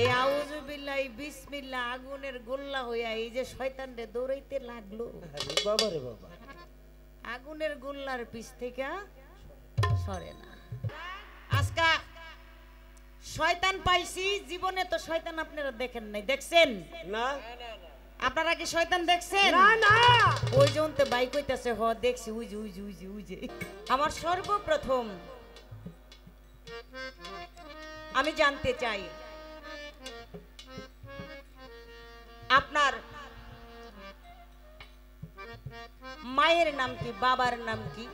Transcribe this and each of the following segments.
এই আউজুবিল্লাহ এই বিসমিল্লাহ আগুনের গোল্লা হইয়া এই যে শয়তানরে দৌড়াইতে লাগল। বাবা রে বাবা। আগুনের গোল্লার পিছ থেকে সরে না। আজকা শয়তান পাইছি জীবনে তো শয়তান আপনারা দেখেন নাই। দেখছেন? না। আপনারা কি শয়তান দেখছেন? না না। ওই জনতে বাইক হইতাছে হ দেখছি উইজে উইজে উইজে উইজে আমার সর্বপ্রথম আমি জানতে চাই আপনার মায়ের নাম কি বাবার নাম কি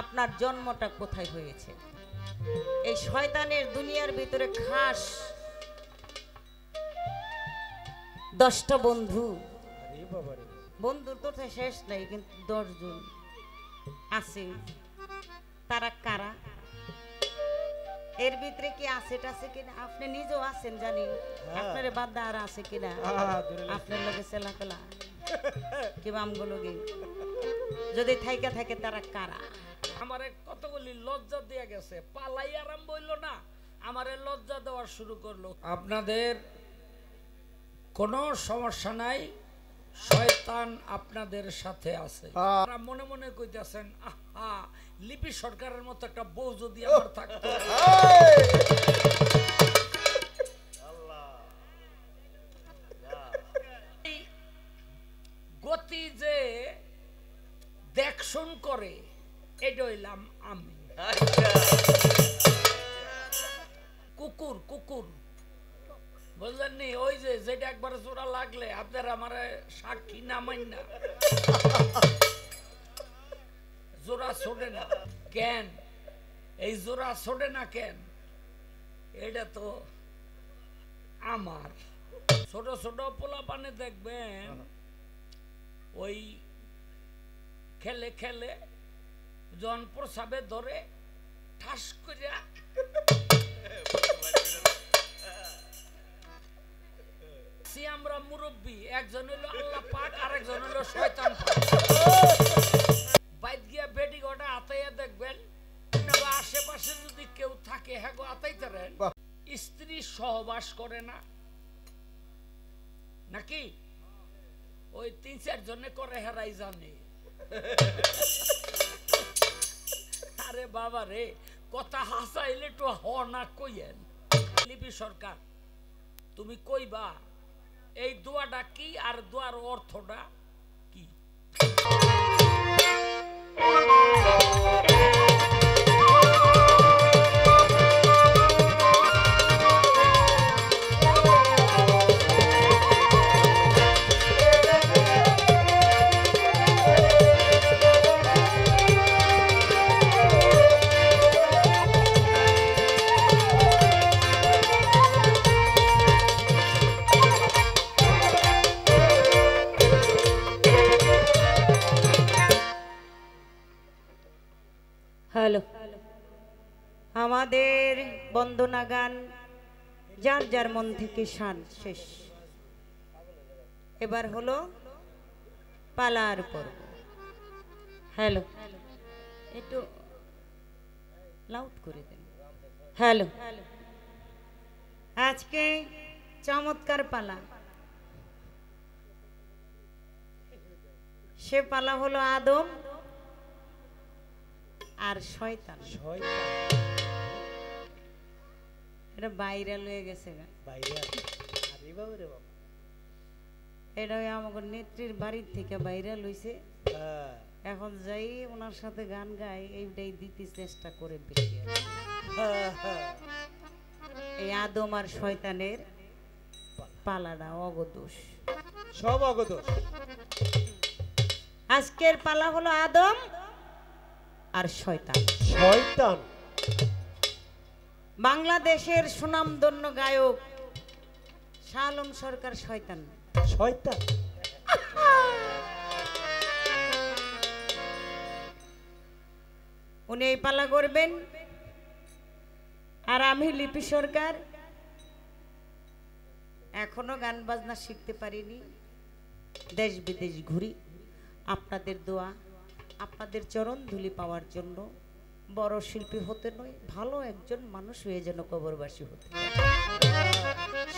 আপনার জন্মটা কোথায় হয়েছে? এই শয়তানের দুনিয়ার ভিতরে খাস দশটা বন্ধু। বন্ধুর তো তো শেষ নাই কিন্তু দশজন আছে। তারা কারা? এর ভিতরে কি আছে টাছে কিনা? আপনি নিজেও আছেন জানি। আপনার বাদ আর আছে কিনা? আপনার লগে সেলা ফেলা কি আমগুলো গে? যদি থাইকা থাকে তারা কারা? আমারে কতগুলি লজ্জা দিয়ে গেছে পালাই আরাম বইল না। আমারে লজ্জা দেওয়া শুরু করল। আপনাদের কোনো সমস্যা নাই শয়তান আপনাদের সাথে আছে। আপনারা মনে মনে কইতেছেন আহা লিপি সরকারের মতো একটা বউ যদি আমার থাকতো। গতি যে দেখশন করে এটা হইলাম আমি। কুকুর কুকুর। বুঝলেন নি ওই যে যেটা একবার জোড়া লাগলে আপনার আমার সাক্ষী নামাই না জোড়া ছোটে না। কেন? এই জোড়া ছোটে না কেন? এটা তো আমার। ছোট ছোট পোলা পানে দেখবেন ওই খেলে খেলে জন প্রসাবে ধরে ঠাস করিয়া সি আমরা মুরব্বী একজন হইল আল্লাহ পাক আর একজন হইল শয়তান পাক। গিয়া গোটা আতাইয়া দেখবেন আশেপাশে যদি কেউ থাকে হ্যাঁ গো আতাইতারেন। স্ত্রী সহবাস করে না। নাকি? ওই তিন চার জনে করে হেরাই জানে। আরে বাবা রে কথা হাসাইলে তো হ না কইয়েন। লিপি সরকার তুমি কইবা এই দোয়াটা কি আর দোয়ার অর্থটা কি? হ্যালো আমাদের বন্দনা গান যার যার মন থেকে শান শেষ। এবার হলো পালার পর্ব। হ্যালো, একটু লাউড করে দেন। হ্যালো, আজকে চমৎকার পালা। সে পালা হলো আদম আর শয়তান। শয়তান। এটা বাইরে লয়ে গেছে গা। বাইরে আরে বাবা রে বাবা। এটা নেত্রীর বাড়ির থেকে বাইরে লইছে হ্যাঁ। এখন যাই ওনার সাথে গান গাই এইটাই দিতে চেষ্টা করে বেশি। হ্যাঁ। এই আদম আর শয়তানের পালাটা অগদোষ। সব অগত আজকের পালা হলো আদম আর শয়তান। শয়তান। বাংলাদেশের সুনামধন্য গায়ক শাহ আলম সরকার শয়তান। শয়তান? উনি এই পালা করবেন। আর আমি লিপি সরকার। এখনও গান বাজনা শিখতে পারিনি। দেশ বিদেশ ঘুরি। আপনাদের দোয়া আপনাদের চরণ ধুলি পাওয়ার জন্য। বড় শিল্পী হতে নয় ভালো একজন মানুষ হয়ে যেন কবরবাসী হতে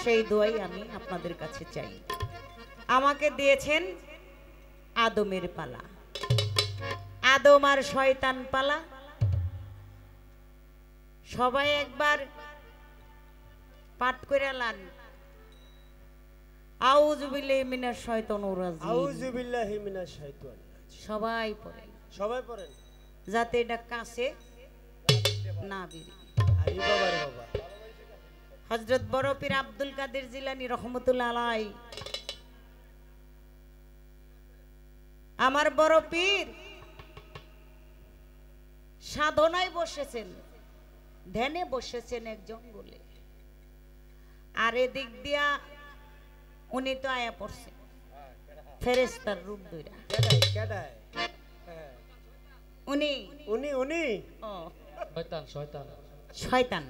সেই দোয়াই আমি আপনাদের কাছে চাই। আমাকে দিয়েছেন আদমের পালা। আদম আর শয়তান পালা। সবাই একবার পাঠ করে লান আউজুবিল্লাহি মিনাশ শয়তানির রাজিম। আউযু বিল্লাহি মিনাশ রাজিম। সবাই পড়ে সবাই পড়েন? যাতে এটা কাছে না বেরিয়ে। হজরত বড় পীর আব্দুল কাদের জিলানি রহমতুল্লাহ আলাই। আমার বড় পীর সাধনায় বসেছেন, ধ্যানে বসেছেন এক জঙ্গলে। আর এদিক দিয়া উনি তো আয়া পড়ছেন ফেরেস্তার রূপ হ্যাঁ। উনি। উনি উনি। শয়তান শয়তান। শয়তান।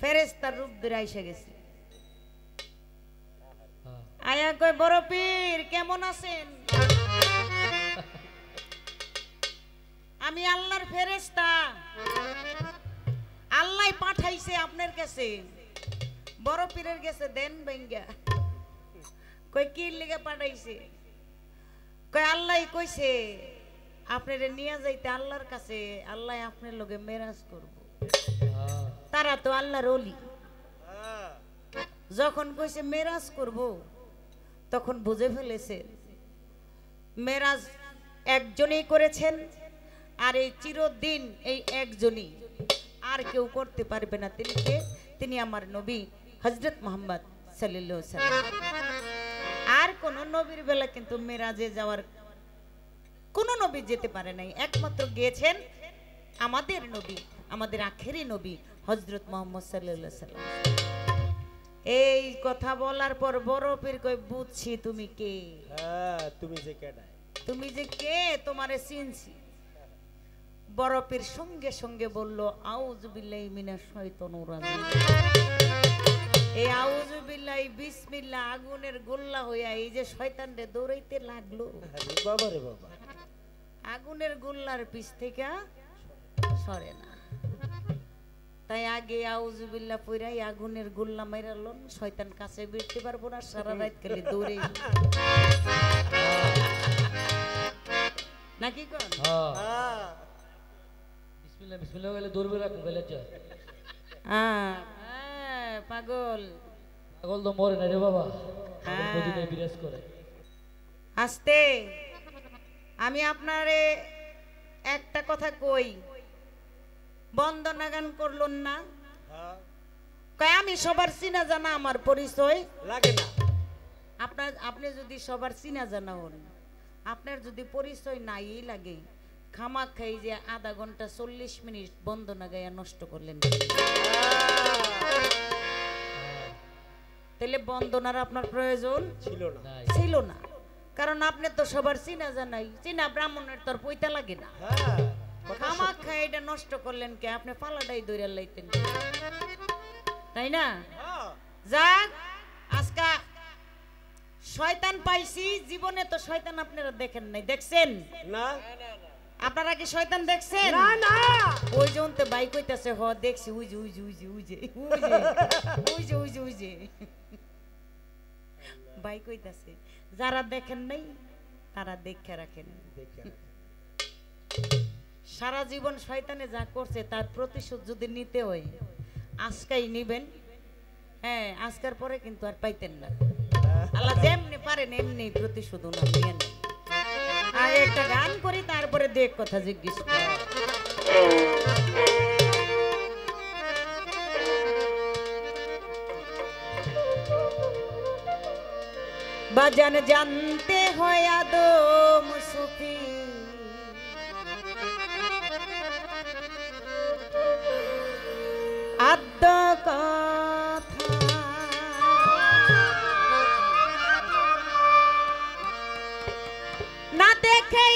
ফেরেস্তার রূপ ধরে এসে গেছে। হ্যাঁ। আয়া কই বড় পীর কেমন আছেন? আমি আল্লাহর ফেরেস্তা আল্লাহ পাঠাইছে আপনার কাছে। বড় পীরের কাছে দেন বেঙ্গা কই কি লিগে পাঠাইছে? কই আল্লাহ কইছে আপনারে নিয়ে যাইতে আল্লাহর কাছে আল্লাহ আপনার লগে মেরাজ করব। হ্যাঁ। তারা তো আল্লাহর অলি হ্যাঁ। যখন কইছে মেরাজ করব তখন বুঝে ফেলেছে মেরাজ একজনই করেছেন আর এই চিরদিন এই একজনই। আর কেউ করতে পারবে না তিনি কে? তিনি আমার নবী হজরত মোহাম্মদ সাল্লাল্লাহু আলাইহি সাল্লাম আর কোন নবীর বেলা কিন্তু মেরাজে যাওয়ার কোন নবী যেতে পারে নাই। একমাত্র গিয়েছেন আমাদের নবী আমাদের আখেরি নবী হজরত মোহাম্মদ আলাইহি সাল্লাম। এই কথা বলার পর বড় পীর কই বুঝছি তুমি কে? হ্যাঁ তুমি যে কেডাই তুমি যে কে তোমারে চিনছি বড় পীর সঙ্গে সঙ্গে বলল আউযু বিল্লাহি মিনাশ রাজিম। এই আউযু বিল্লাহি বিসমিল্লাহ আগুনের গোল্লা হইয়া এই যে শয়তানরে দৌড়াইতে লাগল। বাবা রে বাবা। আগুনের গোল্লার পিছ থেকে সরে না। তাই আগে আউজুবিল্লাহ পইরাই আগুনের গোল্লা মাইরালন শয়তান কাছে বেরতে পারব না সারা রাত খালি দৌড়ে। নাকি কোন? হ্যাঁ। হ্যাঁ। বিসমিল্লাহ বিসমিল্লাহ গেলে দৌড়বে রাখুন গেলে হ্যাঁ, হ্যাঁ, পাগল। পাগল তো মরে না রে বাবা। বিরাজ করে। আস্তে। আমি আপনারে একটা কথা কই। বন্দনা গান করলুন না? হ্যাঁ। কয় আমি সবার চিনা জানা আমার পরিচয়? লাগে না। আপনার আপনি যদি সবার চিনা জানা হন আপনার যদি পরিচয় নাই লাগে খামা খাই যে আধা ঘণ্টা চল্লিশ মিনিট বন্দনা গায়া নষ্ট করলেন। তাহলে বন্দনার আপনার প্রয়োজন? ছিল না। ছিল না। কারণ আপনি তো সবার চিনা জানাই। চিনা ব্রাহ্মণের তোর পইতা লাগে না। হ্যাঁ খামা খাই এটা নষ্ট করলেন কে? আপনি পালাটাই দৈরা লাইতেন। তাই না? হ্যাঁ। যাক আজকা শয়তান পাইছি জীবনে তো শয়তান আপনারা দেখেন নাই। দেখছেন? না। আপনারা কি শয়তান দেখছেন? না না। ওই যে উনতে বাইক হইতাছে হ দেখছি। উই যে উই যে উই যে উই যে উই যে উই যে উই যে বাইক হইতাছে যারা দেখেন নাই তারা দেখে রাখেন। সারা জীবন শয়তানে যা করছে তার প্রতিশোধ যদি নিতে হয় আজকাই নিবেন। হ্যাঁ আজকার পরে কিন্তু আর পাইতেন না। আল্লাহ যেমনি পারেন এমনি প্রতিশোধ নিয়ে আর একটা গান করি তারপরে দু এক কথা জিজ্ঞেস করি। বাজান জানতে হয় আদম সুফি। আদ্য কথা। না দেখে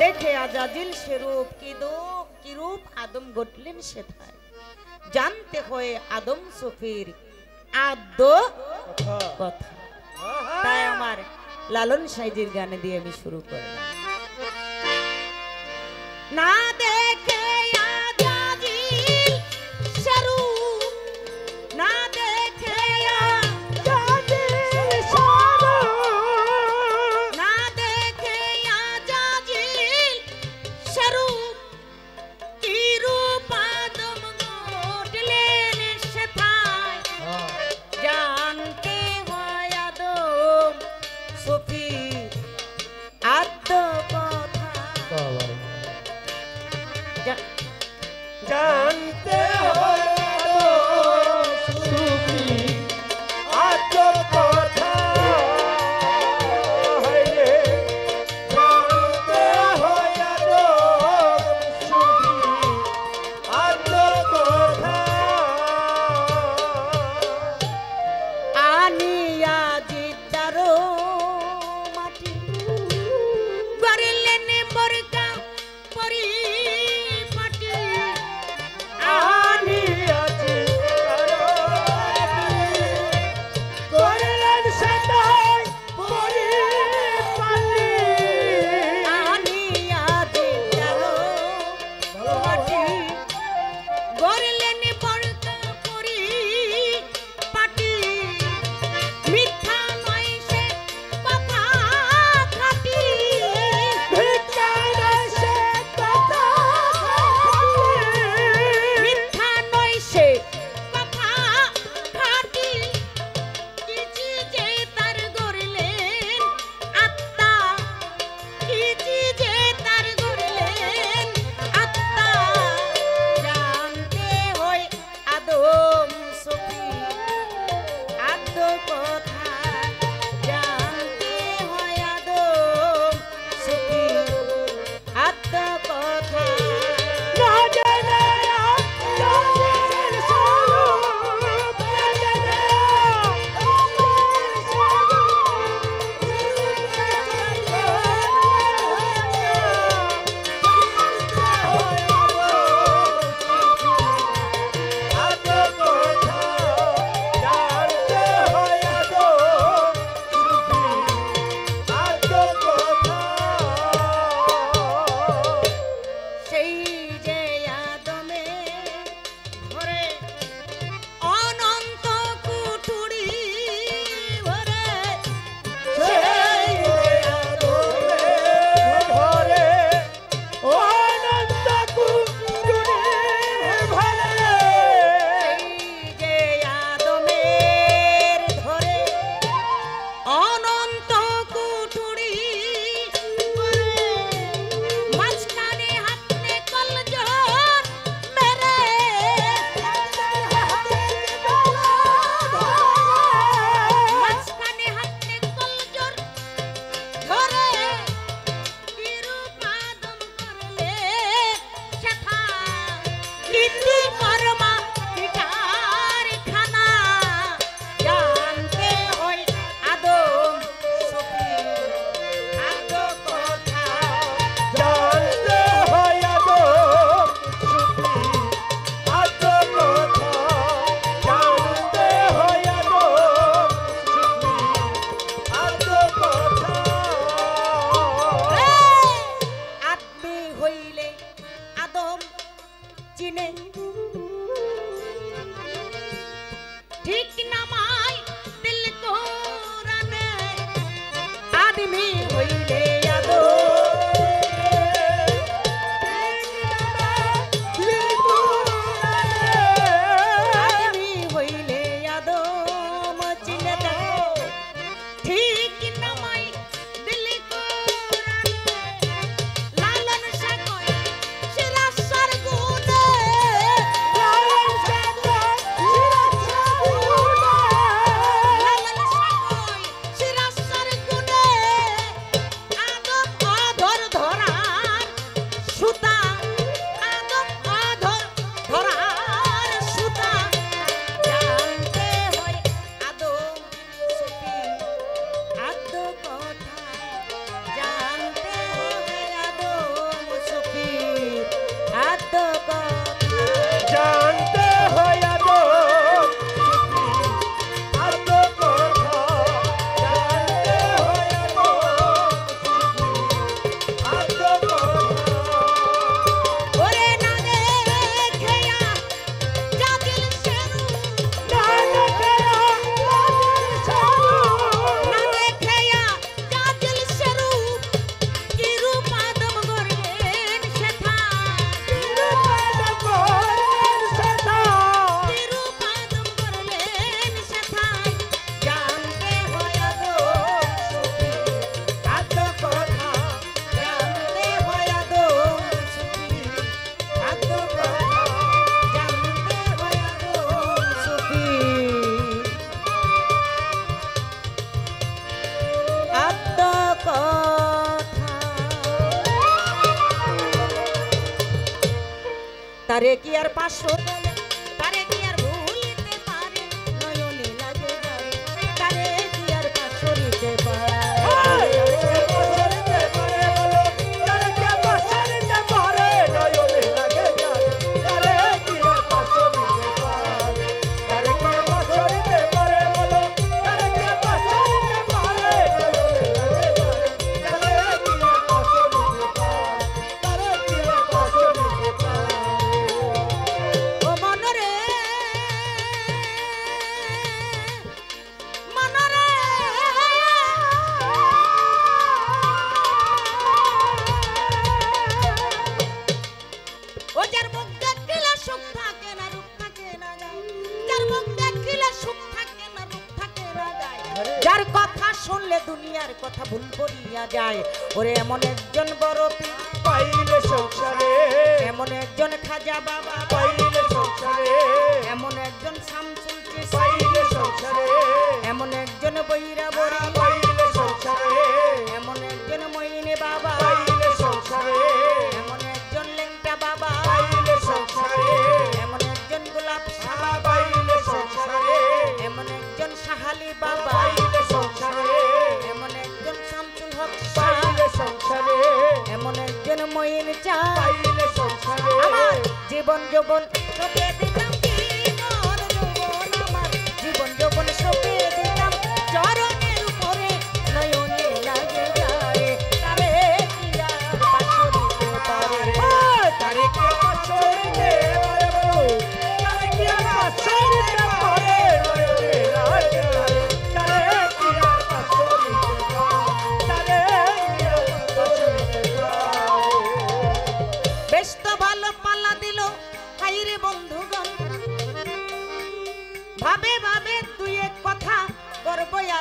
দেখে আজাজিল সেরূপ কি দোপ কিরূপ আদম ঘটলেন সেথায়। জানতে হয় আদম সফির আদ্য কথা। তাই আমার লালন সাইজির গানে দিয়ে আমি শুরু করলাম। না দেখে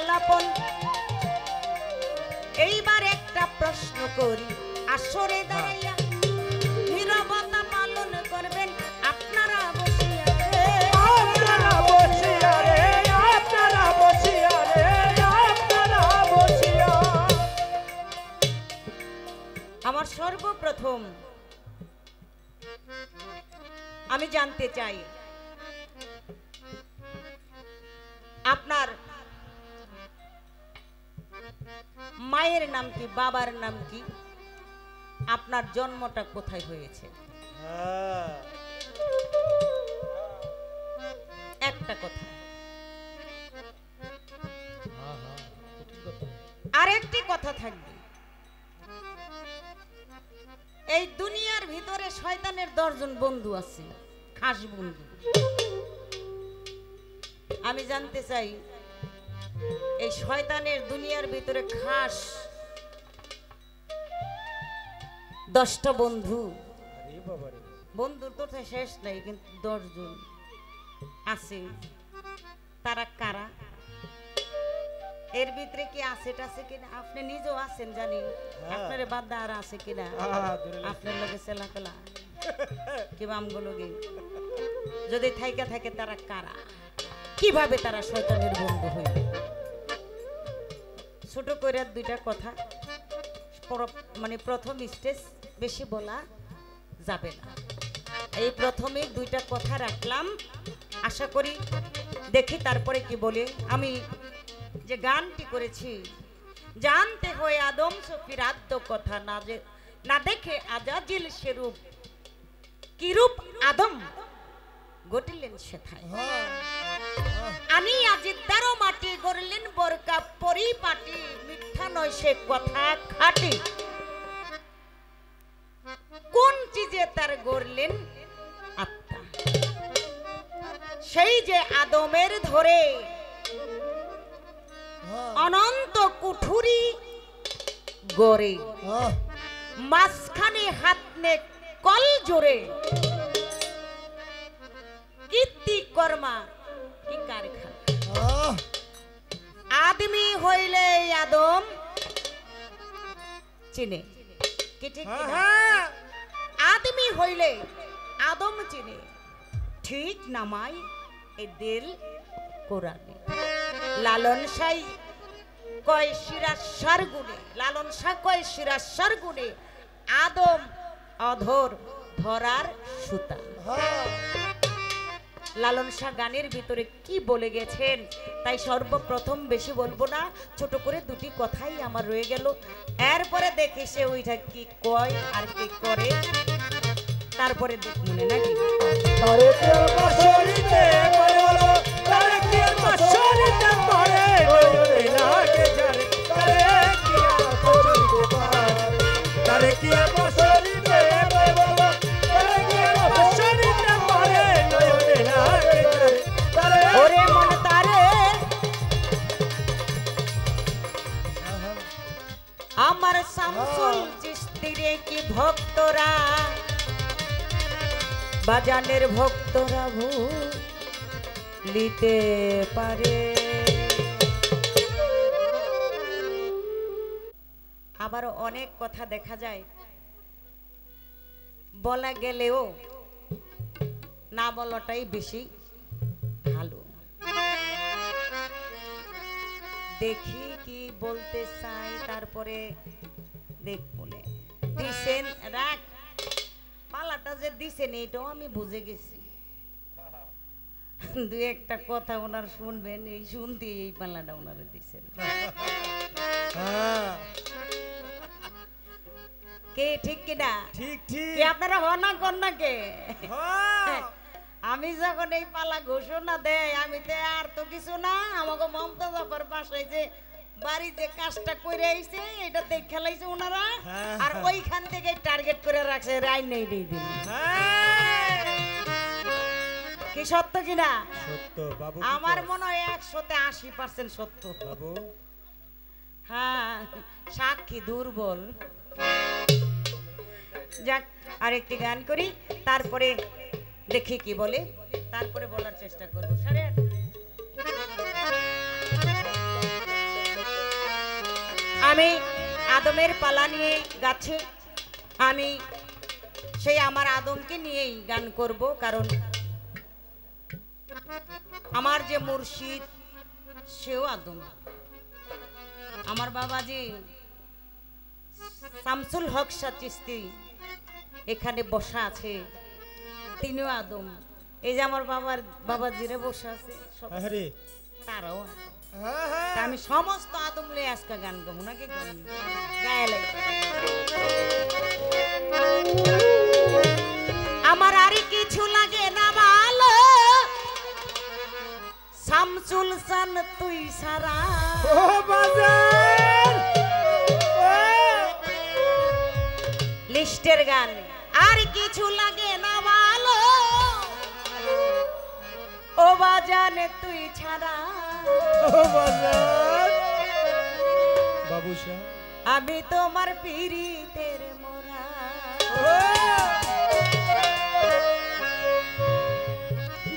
আলাপন। এইবার একটা প্রশ্ন করি। আসরে দাঁড়াইয়া নিরবতা পালন করবেন আপনারা বসিয়া আপনারা বসিয়া রে আপনারা বসিয়া রে আপনারা বসিয়া। আমার সর্বপ্রথম আমি জানতে চাই আপনার মায়ের নাম কি বাবার নাম কি? আপনার জন্মটা কোথায় হয়েছে? একটা কথা। আরেকটি কথা থাকবে। এই দুনিয়ার ভিতরে শয়তানের দশজন বন্ধু আছে খাস বন্ধু। আমি জানতে চাই এই শয়তানের দুনিয়ার ভিতরে খাস দশটা বন্ধু। বন্ধুর তো শেষ নাই কিন্তু দশজন আছে। তারা কারা? এর ভিতরে কি আছে টাছে কিনা? আপনি নিজেও আছেন জানি। আপনার বাদ আর আছে কিনা? লাগছে। আপনার লগে সেলা ফেলা কি আমগুলো যদি থাইকা থাকে তারা কারা? কীভাবে তারা শয়তানের বন্ধু হইবে ছোট করে দুইটা কথা। মানে প্রথম স্টেজ বেশি বলা যাবে না। এই প্রথমে দুইটা কথা রাখলাম। আশা করি দেখি তারপরে কি বলে। আমি যে গানটি করেছি, জানতে হয় আদম সফির আদ্য কথা না যে না দেখে আজাজিল সেরূপ কিরূপ আদম? গটিলেন সেথায়। আমি আজি তেরো মাটি গড়লেন বরকা পরিপাটি মিথ্যা নয় সে কথা খাটি। কোন চিজে তার গড়লেন? আত্মা। সেই যে আদমের ধরে অনন্ত কুঠুরি গড়ে। মাঝখানে হাত নে কল জোরে। কীর্তি কর্মা কি কারখানা? আদমি হইলে আদম। চিনে? কি ঠিক আদমি হইলে আদম চিনে। ঠিক নামাই এ দিল কোরআনে। লালন সাই কয় শিরাসার গুণে লালন শাহ কয় শিরাসার গুণে আদম অধর ধরার সুতা। হ্যাঁ। লালন শাহ গানের ভিতরে কি বলে গেছেন? তাই সর্বপ্রথম বেশি বলব না ছোট করে দুটি কথাই আমার রয়ে গেল। এরপরে দেখি সে ওইটা কি কয় আর কি করে। তারপরে দেখ। মনে নাকি তারে কে শামসুল চিস্তিরে কি ভক্তরা? বাজানের ভক্তরা ভুলিতে পারে। আবারও অনেক কথা দেখা যায়। বলা গেলেও না বলাটাই বেশি ভালো। দেখি কি বলতে চাই তারপরে দেখ বলে। দিছেন রাখ। পালাটা যে দিছেন এটাও আমি বুঝে গেছি। দু একটা কথা ওনার শুনবেন এই শুনতে এই পাল্লাটা ওনারে দিছেন। হ্যাঁ। কে ঠিক কিনা ঠিক ঠিক। কি আপনারা হন না কন্যা কে? হ্যাঁ। আমি যখন এই পালা ঘোষণা দেয় আমি তো আর তো কিছু না আমাকে মমতা জাফর বাসায় যে বাড়ি যে কাজটা করে আইছে এটা দেখে লাইছে ওনারা হ্যাঁ, আর হ্যাঁ। ওইখান থেকে টার্গেট করে রাখছে রাই নেই দিন হ্যাঁ। কি সত্য কিনা? সত্য বাবু আমার মনে হয় একশোতে আশি পার্সেন্ট সত্য। বাবু? হ্যাঁ সাক্ষী দুর্বল। যাক আর একটি গান করি তারপরে দেখি কি বলে তারপরে বলার চেষ্টা করব। সাড়ে আমি আদমের পালা নিয়ে গাছে আমি সেই আমার আদমকে নিয়েই গান করব কারণ আমার যে মুর্শিদ সেও আদম। আমার বাবাজি শামসুল হক শাহ চিস্তি এখানে বসা আছে তিনিও আদম। এই যে আমার বাবার বাবাজিরে বসে আছে তারাও আমি সমস্ত আদম লয়ে আজকে গান গাবো নাকি আমার আর কিছু লাগে না ভালো। শামসুল সান তুই সারা। ও বাজার! লিস্টের গান আর কিছু লাগে না ভালো। ও বাজানে তুই ছাড়া। বাবু আমি তোমার পিরিতের মোরা।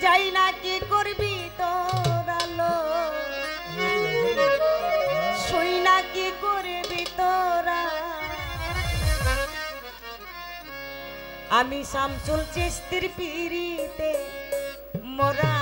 যাই না কি করবি তোরালো শুই না কি করবি তোরা? আমি শামসুল চিস্তির পিরিতে মোরা।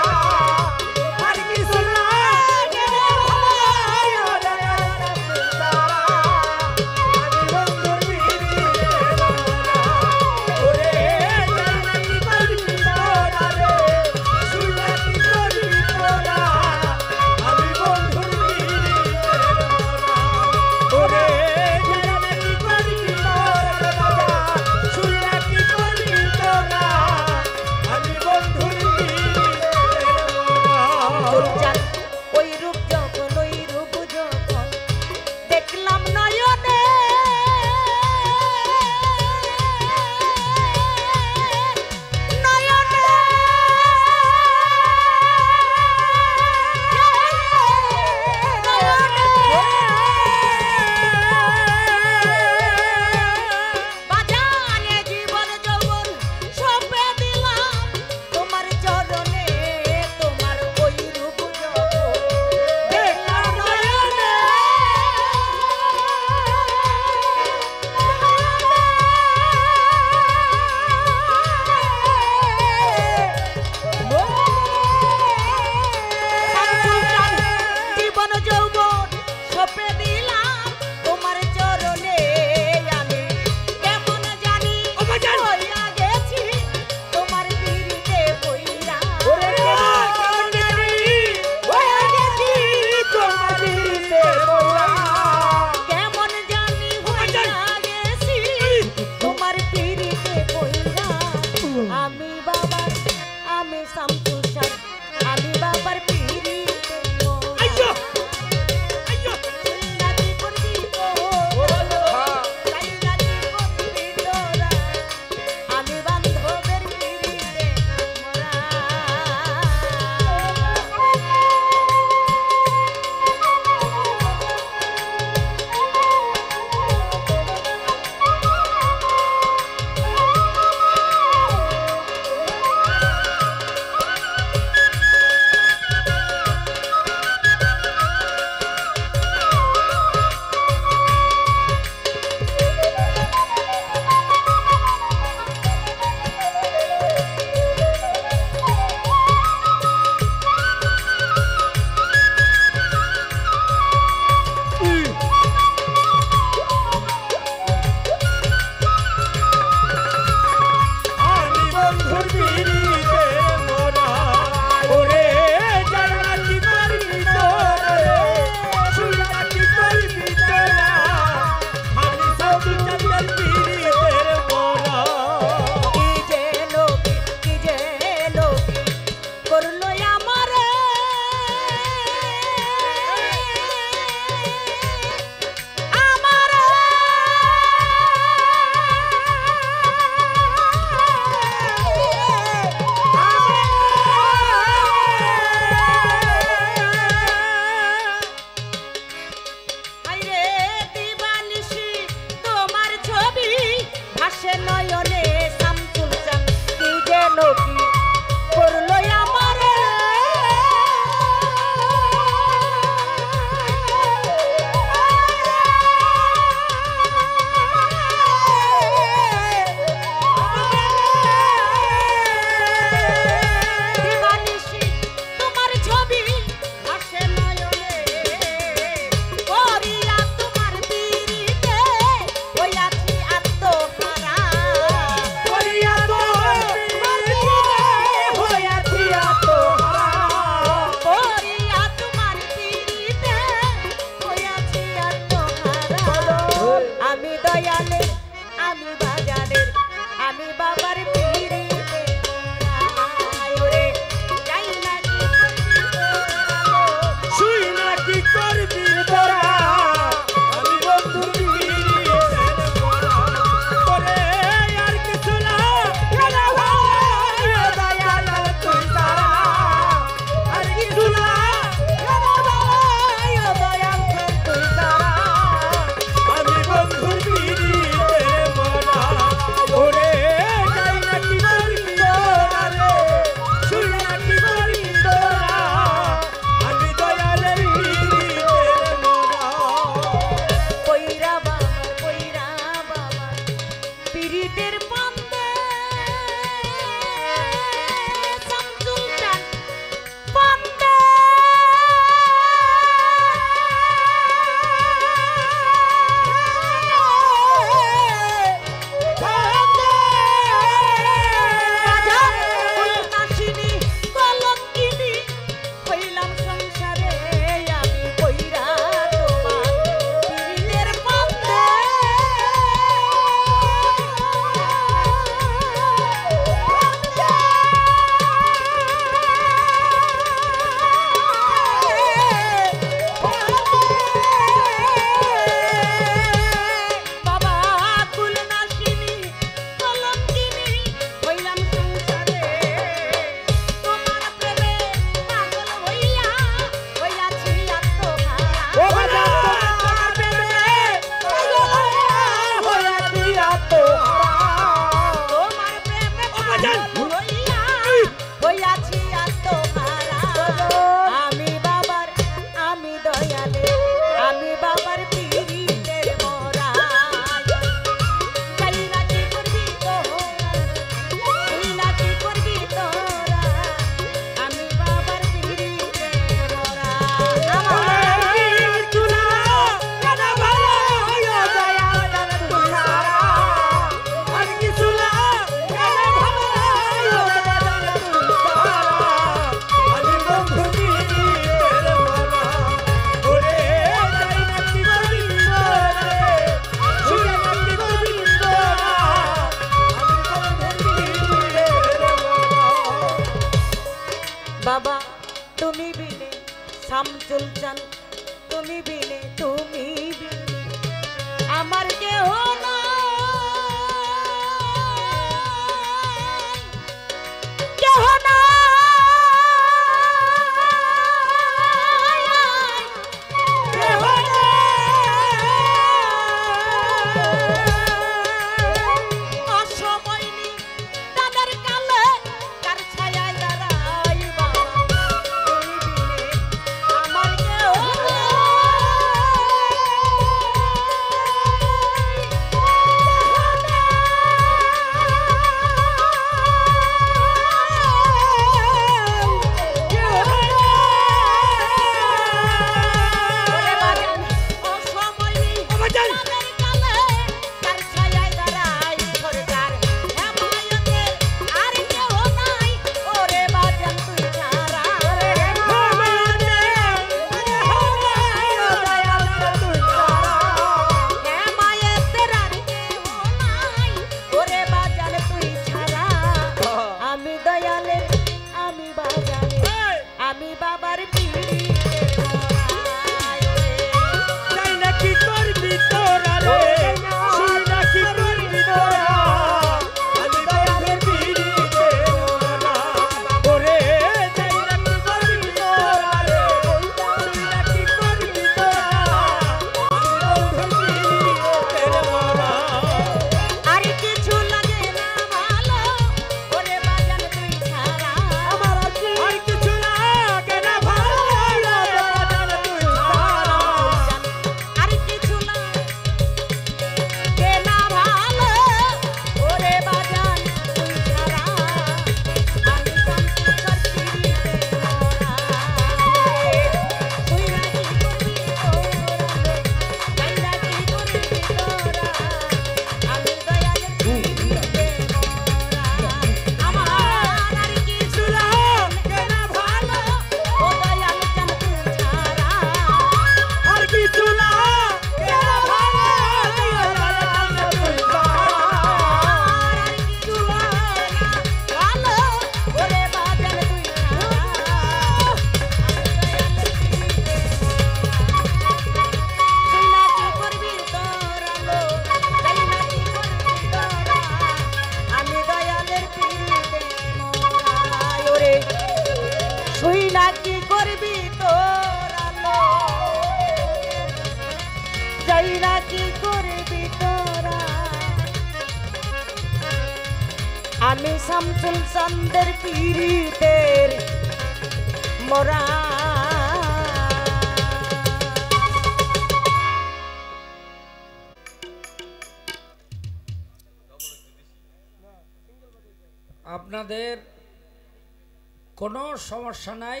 সমস্যা নাই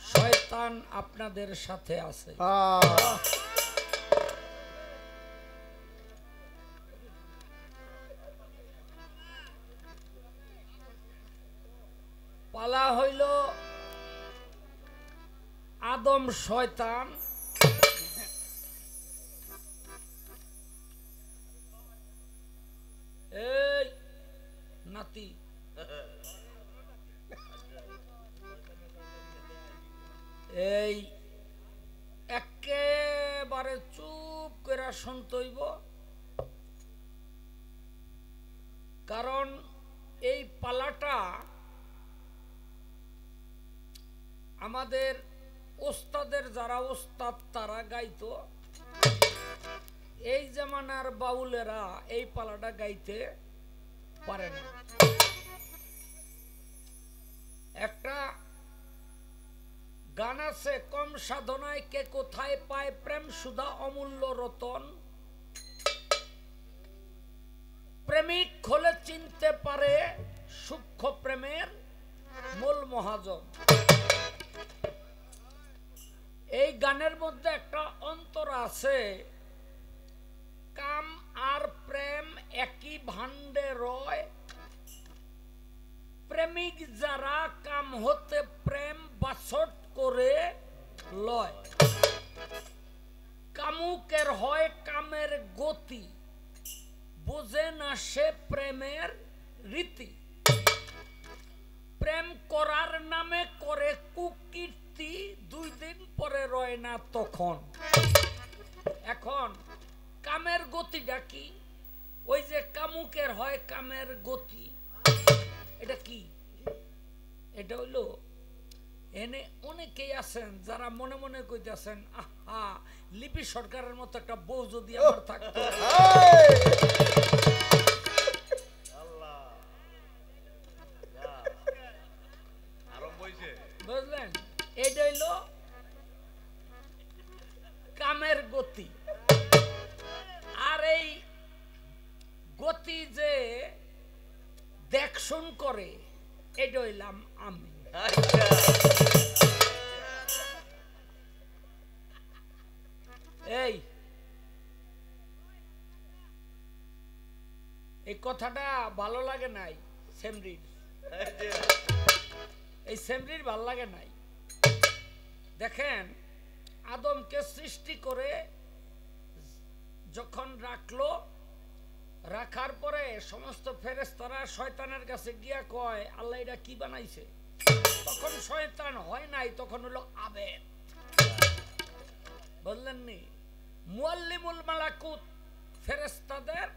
শয়তান আপনাদের সাথে আছে। পালা হইল আদম শয়তান আমাদের ওস্তাদের যারা ওস্তাদ, তারা গাইতো। এই জামানার বাউলেরা এই পালাটা গাইতে পারে না। একটা গান আছে, কম সাধনায় কে কোথায় পায় প্রেম সুধা অমূল্য রতন। প্রেমিক হলে চিনতে পারে সূক্ষ্ম প্রেমের মূল মহাজন। এই গানের মধ্যে একটা অন্তর আছে। কাম আর প্রেম একই ভাণ্ডে রয়। প্রেমিক যারা কাম হতে প্রেম বাছট করে লয়। কামুকের হয় কামের গতি, বোঝে না সে প্রেমের রীতি। প্রেম করার নামে করে কুকীর্তি দুই দিন পরে রয় না তখন। এখন কামের গতিটা কি? ওই যে কামুকের হয় কামের গতি। এটা কি? এটা হইল, এনে অনেকেই আছেন যারা মনে মনে কইতেছেন, আহা, লিপি সরকারের মতো একটা বউ যদি আমার থাকতো। কথাটা ভালো লাগে নাই, সেমরির। এই সেমরির ভালো লাগে নাই। দেখেন, আদমকে সৃষ্টি করে যখন রাখল, রাখার পরে সমস্ত ফেরেস্তারা শয়তানের কাছে গিয়া কয়, আল্লাহ এটা কি বানাইছে? তখন শয়তান হয় নাই, তখন হলো আবেদ। বললেন নি মুয়াল্লিমুল মালাকুত ফেরেস্তাদের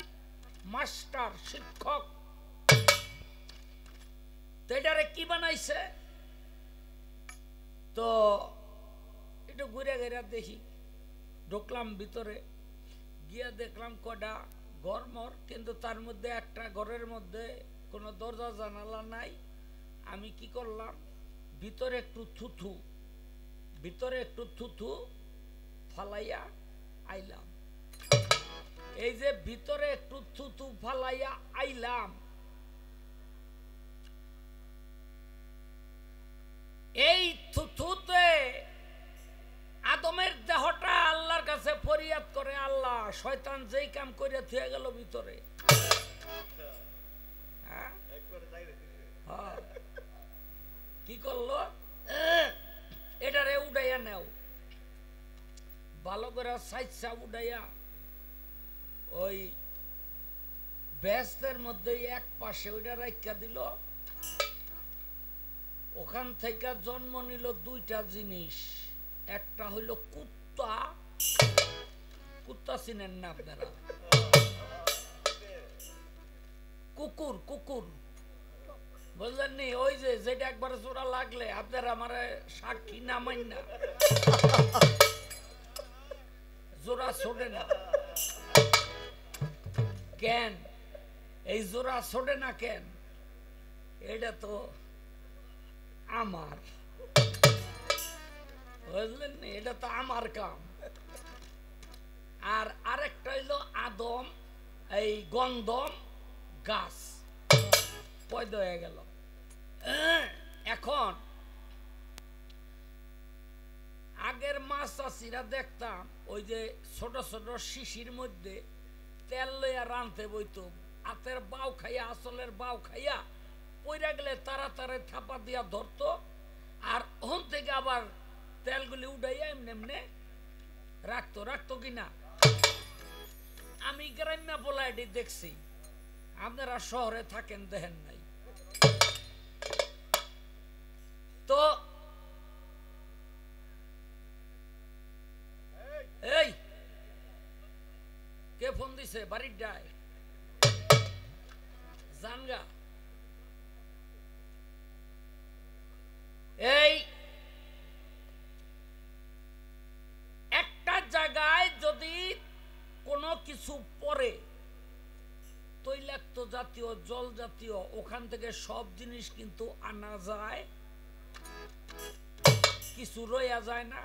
মাস্টার শিক্ষক। তো এটারে কি বানাইছে? তো একটু ঘুরে ঘুরে দেখি। ঢুকলাম ভিতরে, গিয়া দেখলাম কটা গরমর কিন্তু তার মধ্যে একটা ঘরের মধ্যে কোনো দরজা, জানালা নাই। আমি কি করলাম, ভিতরে একটু থুথু, ভিতরে একটু থুথু ফালাইয়া আইলাম। এই যে ভিতরে একটু থুথু ফালাইয়া আইলাম এই থুথুতে আদমের দেহটা আল্লাহর কাছে ফরিয়াদ করে, আল্লাহ, শয়তান যেই কাম করে থুয়ে গেল ভিতরে হ্যাঁ? হ্যাঁ। কি করল এটারে উড়াইয়া নেও ভালো করে সাইজা উড়াইয়া ওই ব্যস্তের মধ্যে এক পাশে ওইটা রাখা দিল। ওখান থেকে জন্ম নিল দুইটা জিনিস। একটা হইল কুত্তা। কুত্তা চিনেন না আপনারা? কুকুর কুকুর। বুঝলেন নি ওই যে, যেটা একবার জোড়া লাগলে, আপনারা আমার সাক্ষী নামাই না জোড়া ছোটে না। কেন? এই জোড়া ছোটে না কেন? এটা তো আমার। বুঝলেন? এটা তো আমার কাম। আর আরেকটা হইল আদম, এই গন্ধম গাছ। পয়দ হয়ে গেল। এখন আগের মাছ চাষিরা দেখতাম, ওই যে ছোট ছোট শিশির মধ্যে তেল লইয়া রানতে বইতো। হাতের বাউ খাইয়া, আসলের বাউ খাইয়া, পইরা গেলে তাড়াতাড়ি থাপা দিয়া ধরতো। আর ওখান থেকে আবার তেলগুলি উঠাইয়া এমনি এমনি রাখতো। রাখতো কিনা আমি গ্রাম্য পোলাইটি দেখছি। আপনারা শহরে থাকেন, দেখেন নাই। তো এই কে ফোন দিছে? বাড়ির ডায়। জানগা। এই, একটা জায়গায় যদি কোনো কিছু পরে তৈলাক্ত জাতীয়, জল জাতীয়, ওখান থেকে সব জিনিস কিন্তু আনা যায়, কিছু রইয়া যায় না।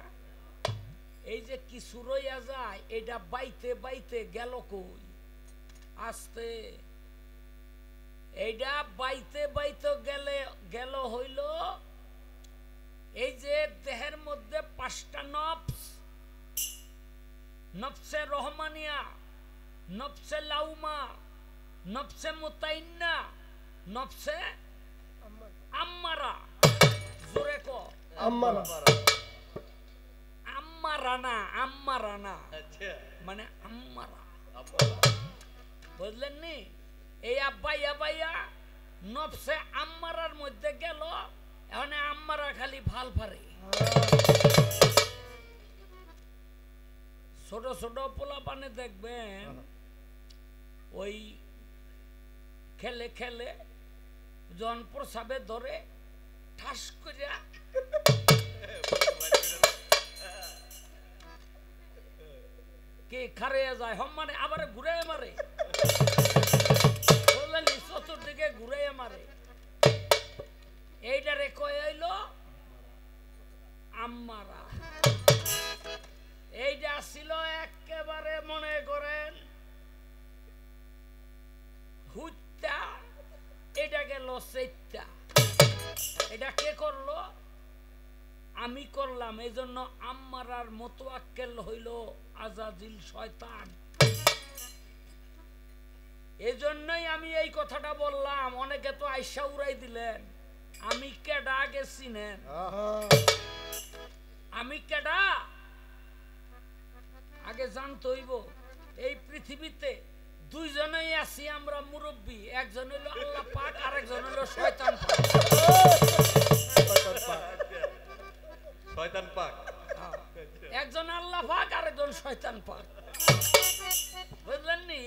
এই যে কিছু রইয়া যায়, এটা বাইতে বাইতে গেল কই? আস্তে। এইটা বাইতে বাইতে গেলে, গেল হইল এই যে দেহের মধ্যে পাঁচটা নফস। নফসে রহমানিয়া, নফসে লাউমা, নফসে মুতাইন্না, নফসে আম্মারা। জোরে ক। আম্মারা না আম্মারা না আচ্ছা। মানে আম্মারা বুঝলেন নি? এই আব্বাইয়া বাইয়া আম্মারার মধ্যে গেল এখন আম্মারা খালি ভালো পারে। ছোট ছোট পোলা পানে দেখবেন ওই খেলে খেলে জন প্রসাবে ধরে ঠাস করিয়া কে খারে যায় হম আবার ঘুরে মারে। চতুর্দিকে ঘুরে মারে। এইটারে কয়ে হইল? আম্মারা। এইটা ছিল একেবারে মনে করেন হুত্যা এটা গেল সেইটা এটা কে করল? আমি করলাম এই জন্য আম্মারার মতো আক্কেল হইল আজাজিল শয়তান। এজন্যই আমি এই কথাটা বললাম অনেকে তো আইসা উড়াই দিলেন আমি কেডা আগে চিনেন? আমি কেডা? আগে জানতে হইব এই পৃথিবীতে দুইজনেই আছি আমরা মুরব্বী একজন হইল আল্লাহ পাক আর একজন হইল শয়তান পাক। শয়তান পাক। একজন আল্লাহ পাক আর একজন শয়তান পাক।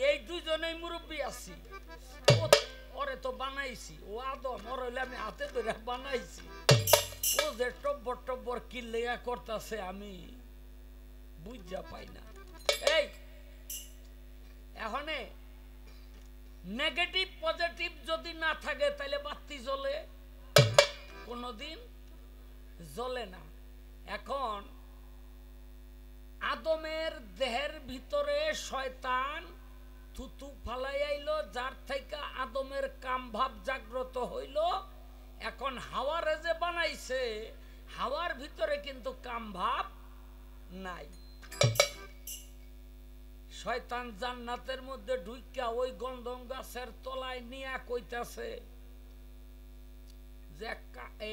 এই দুইজনেই মুরব্বী আছি। ওরে তো বানাইছি। ও আদম, ওর হইলে আমি হাতে ধরে বানাইছি। ও যে টব্বর টব্বর কিল্লেয়া করতেছে আমি বুঝা পাই না। এই, এখানে নেগেটিভ পজিটিভ যদি না থাকে তাহলে বাতি জ্বলে। কোনোদিন জ্বলে না। এখন আদমের দেহের ভিতরে শয়তান থুতু ফালাই আইলো, যার থেকে আদমের কাম ভাব জাগ্রত হইল। এখন হাওয়ারে যে বানাইছে, হাওয়ার ভিতরে কিন্তু কাম ভাব নাই। শয়তান জান্নাতের মধ্যে ঢুইকা ওই গন্ধম গাছের তলায় নিয়া কইতাছে যে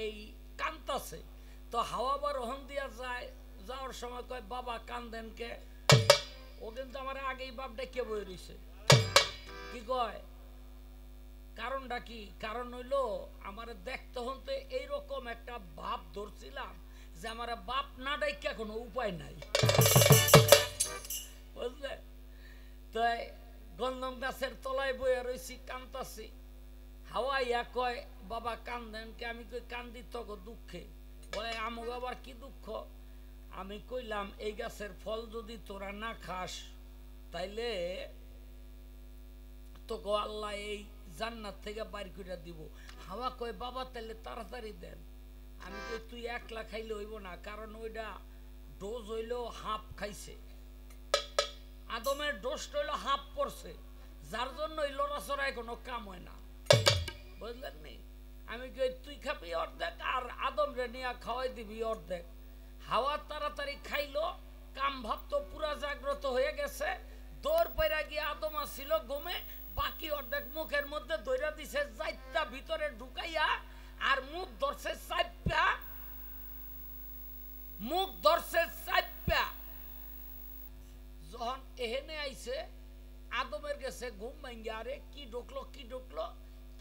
এই কান্তাছে। তো হাওয়া বার ওহন দিয়া যায়, যাওয়ার সময় কয়, বাবা, কান্দেন কে? ও কিন্তু আমার আগেই বাপ ডেকে বই রইছে? কি কয়? কারণটা কি? কারণ হইল, আমার দেখতে হতে এইরকম একটা বাপ ধরছিলাম যে আমার বাপ না ডাইকা কোনো উপায় নাই। বুঝলে? তো গন্ধম গাছের তলায় বইয়া রইছি, কান্তাছি। হাওয়াইয়া কয়, বাবা, কান্দেন কে? আমি কই, কান্দি তক দুঃখে। বলে আমুক আবার কি দুঃখ? আমি কইলাম, এই গাছের ফল যদি তোরা না খাস, তাইলে তোকে আল্লাহ এই জান্নাত থেকে বাইর করে দিব। হাওয়া কয়, বাবা তাহলে তাড়াতাড়ি দেন। আমি কই, তুই একলা খাইলে হইব না, কারণ ওইটা ডোজ হইলেও হাফ খাইছে। আদমের ডোজটা হইল হাফ পড়ছে। যার জন্য ওই লড়াচড়ায় কোনো কাম হয় না। বুঝলেন নি? আমি কই, তুই খাবি অর্ধেক আর আদম রে নিয়ে খাওয়াই দিবি অর্ধেক। হাওয়া তাড়াতাড়ি খাইলো, কাম ভাব তো পুরা জাগ্রত হয়ে গেছে। দৌড় পয়রা গিয়ে আদম আসছিল ঘুমে, বাকি অর্ধেক মুখের মধ্যে দইরা দিছে যাইতা ভিতরে ঢুকাইয়া আর মুখ ধরছে চাইপা মুখ ধরছে চাইপা যখন এহেনে আইছে, আদমের গেছে ঘুম ভাঙ্গি আরে কি ঢুকলো কি ঢুকলো?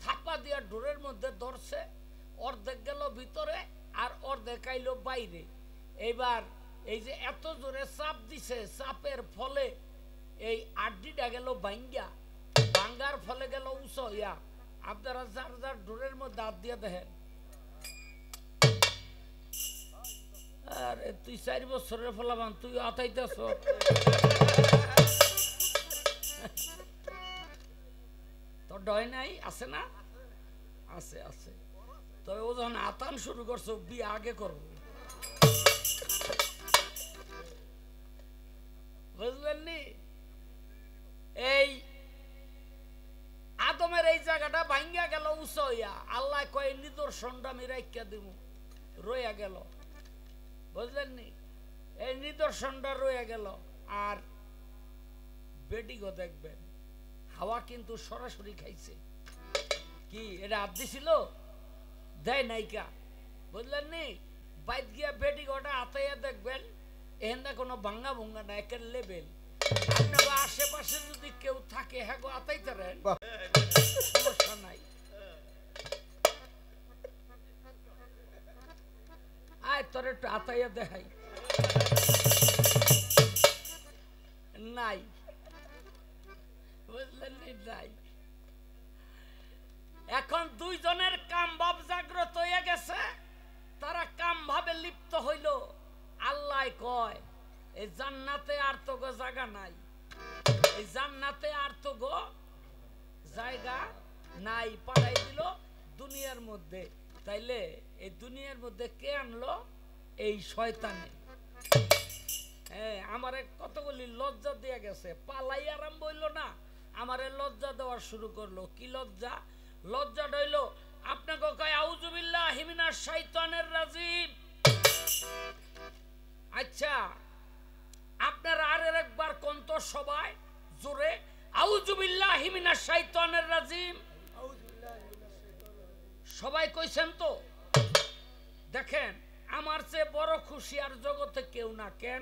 থাপা দিয়া ডোরের মধ্যে ধরছে, অর্ধেক গেল ভিতরে আর অর্ধেক আইলো বাইরে। এইবার এই যে এত জোরে চাপ দিছে, চাপের ফলে এই আড্ডিটা গেল ভাঙ্গা। ভাঙ্গার ফলে গেল উঁচ হইয়া আপনারা যার যার ডোরের মধ্যে হাত দিয়ে দেখেন। আরে, তুই চার বছরের ফলাবান, তুই আতাইতেছ। তোর ডয় নাই, আছে না? আছে আছে। তবে ও যখন আতান শুরু করছ বিয়ে আগে করব। বুঝলেন নি? এই আদমের এই জায়গাটা ভাঙ্গা গেল উঁচ হইয়া। আল্লাহ কয়, নিদর্শনটা আমি রাখিয়া দিব রইয়া গেল। বুঝলেন নি? এই নিদর্শনটা রয়ে গেল। আর বেডিগো দেখবেন হাওয়া কিন্তু সরাসরি খাইছে। কি এটা আপ দিছিল দেয় নাইকা। বুঝলেন নি? বাইত গিয়া বেডিগোটা আতাইয়া দেখবেন এহেন্দা কোনো ভাঙ্গা ভুঙ্গা না একের আপনার আশেপাশে যদি কেউ থাকে হ্যাঁ গো আতাইতে। সমস্যা নাই। আয় তোর একটু আতাইয়া দেখাই। নাই। এখন দুইজনের কাম ভাব জাগ্রত হয়ে গেছে, তারা কাম ভাবে লিপ্ত হইল। আল্লাহ কয় এই জান্নাতে আর তো গো জায়গা নাই। এই জান্নাতে আর তো গো জায়গা নাই। পাঠাই দিল দুনিয়ার মধ্যে। তাইলে এই দুনিয়ার মধ্যে কে আনলো? এই শয়তানে। হ্যাঁ আমারে কতগুলি লজ্জা দিয়ে গেছে। পালাই আরাম হইল না। আমারে লজ্জা দেওয়া শুরু করল। কি লজ্জা? লজ্জা হইল আপনাকে কয় আউজুবিল্লাহ হিমিনা শৈতানের রাজিম। আচ্ছা আপনারা আর একবার কন্ত সবাই জোরে আউজুবিল্লাহ হিমিনা শৈতানের রাজিম। সবাই কইছেন তো? দেখেন, আমার চেয়ে বড় খুশি আর জগতে কেউ না। কেন?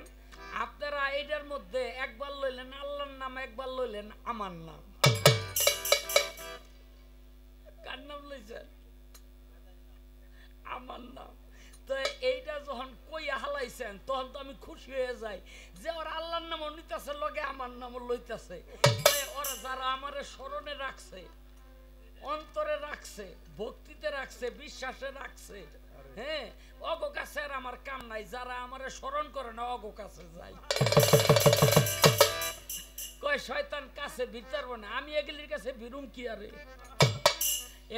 আপনারা এইটার মধ্যে একবার লইলেন আল্লাহর নাম, একবার লইলেন আমার নাম। কার নাম লইছেন? আমার নাম। তো এইটা যখন কইয়া হালাইছেন, তখন তো আমি খুশি হয়ে যাই যে ওরা আল্লাহর নাম নিতেছে, লগে আমার নাম লইতেছে। ওরা যারা আমারে স্মরণে রাখছে, অন্তরে রাখছে, ভক্তিতে রাখছে, বিশ্বাসে রাখছে হ্যাঁ অগ আমার কাম নাই, যারা স্মরণ করে না যাই। কয়, শয়তান কাছে না, আমি এগুলির কাছে বিরুম কি আরে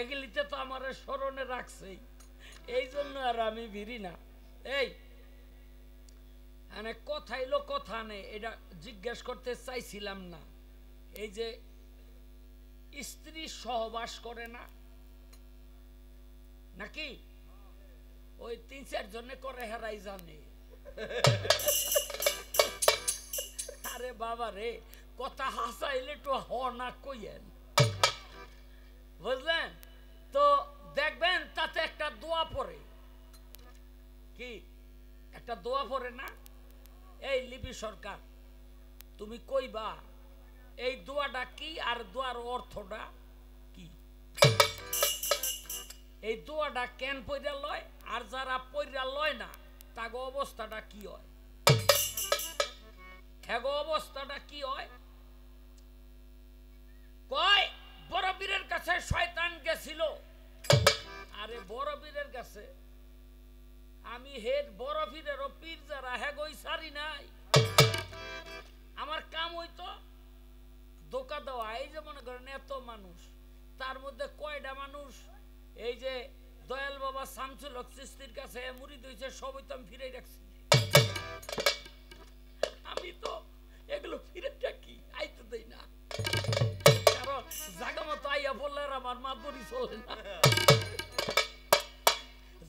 এগুলিতে তো আমার স্মরণে রাখছেই, এই জন্য আর আমি ভিড়ি না। এই মানে কথা এলো, কথা নেই এটা জিজ্ঞেস করতে চাইছিলাম না। এই যে স্ত্রী সহবাস করে না, নাকি? ওই তিন চার জনে করে হেরাই জানে। আরে বাবা রে, কথা হাসাইলে তো হ না কইয়েন। বুঝলেন? তো দেখবেন, তাতে একটা দোয়া পড়ে। কি? একটা দোয়া পড়ে না? এই লিপি সরকার, তুমি কইবা, এই দোয়াটা কি আর দোয়ার অর্থটা? এই দোয়াটা কেন পইরা লয়? আর যারা পইরা লয় না, তাগো অবস্থাটা কি হয়? হ্যাগো অবস্থাটা কি হয়? কয়, বড় বীরের কাছে শয়তান গেছিল। আরে বড় বীরের কাছে? আমি হেড বড় বীরের পীর যারা হ্যাগোই সারি নাই। আমার কাম হইতো ধোকা দেওয়া। এই যে মনে করেন এত মানুষ, তার মধ্যে কয়টা মানুষ এই যে দয়াল বাবা শামসুল হক চিস্তির কাছে মুড়ি দিয়েছে সবই তো আমি ফিরে রাখছি। আমি তো এগুলো ফিরে রাখি আইতে দেই না। কারণ জাগা মতো আইয়া বললে আমার মা বড়ি চলে না।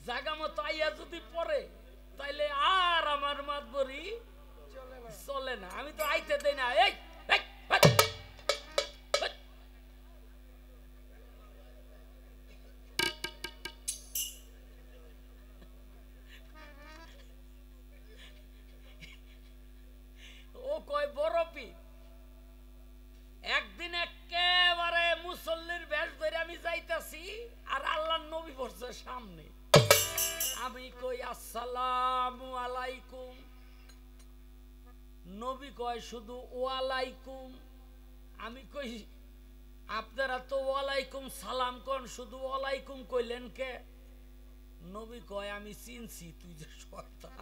জাগা মতো আইয়া যদি পড়ে তাইলে আর আমার মাত বড়ি চলে না। আমি তো আইতে দেই না। এই, কয় শুধু ওয়ালাইকুম। আমি কই, আপনারা তো ওয়ালাইকুম সালাম কন, শুধু ওয়ালাইকুম কইলেন কে? নবী কয়, আমি চিনছি, তুই যে শয়তান।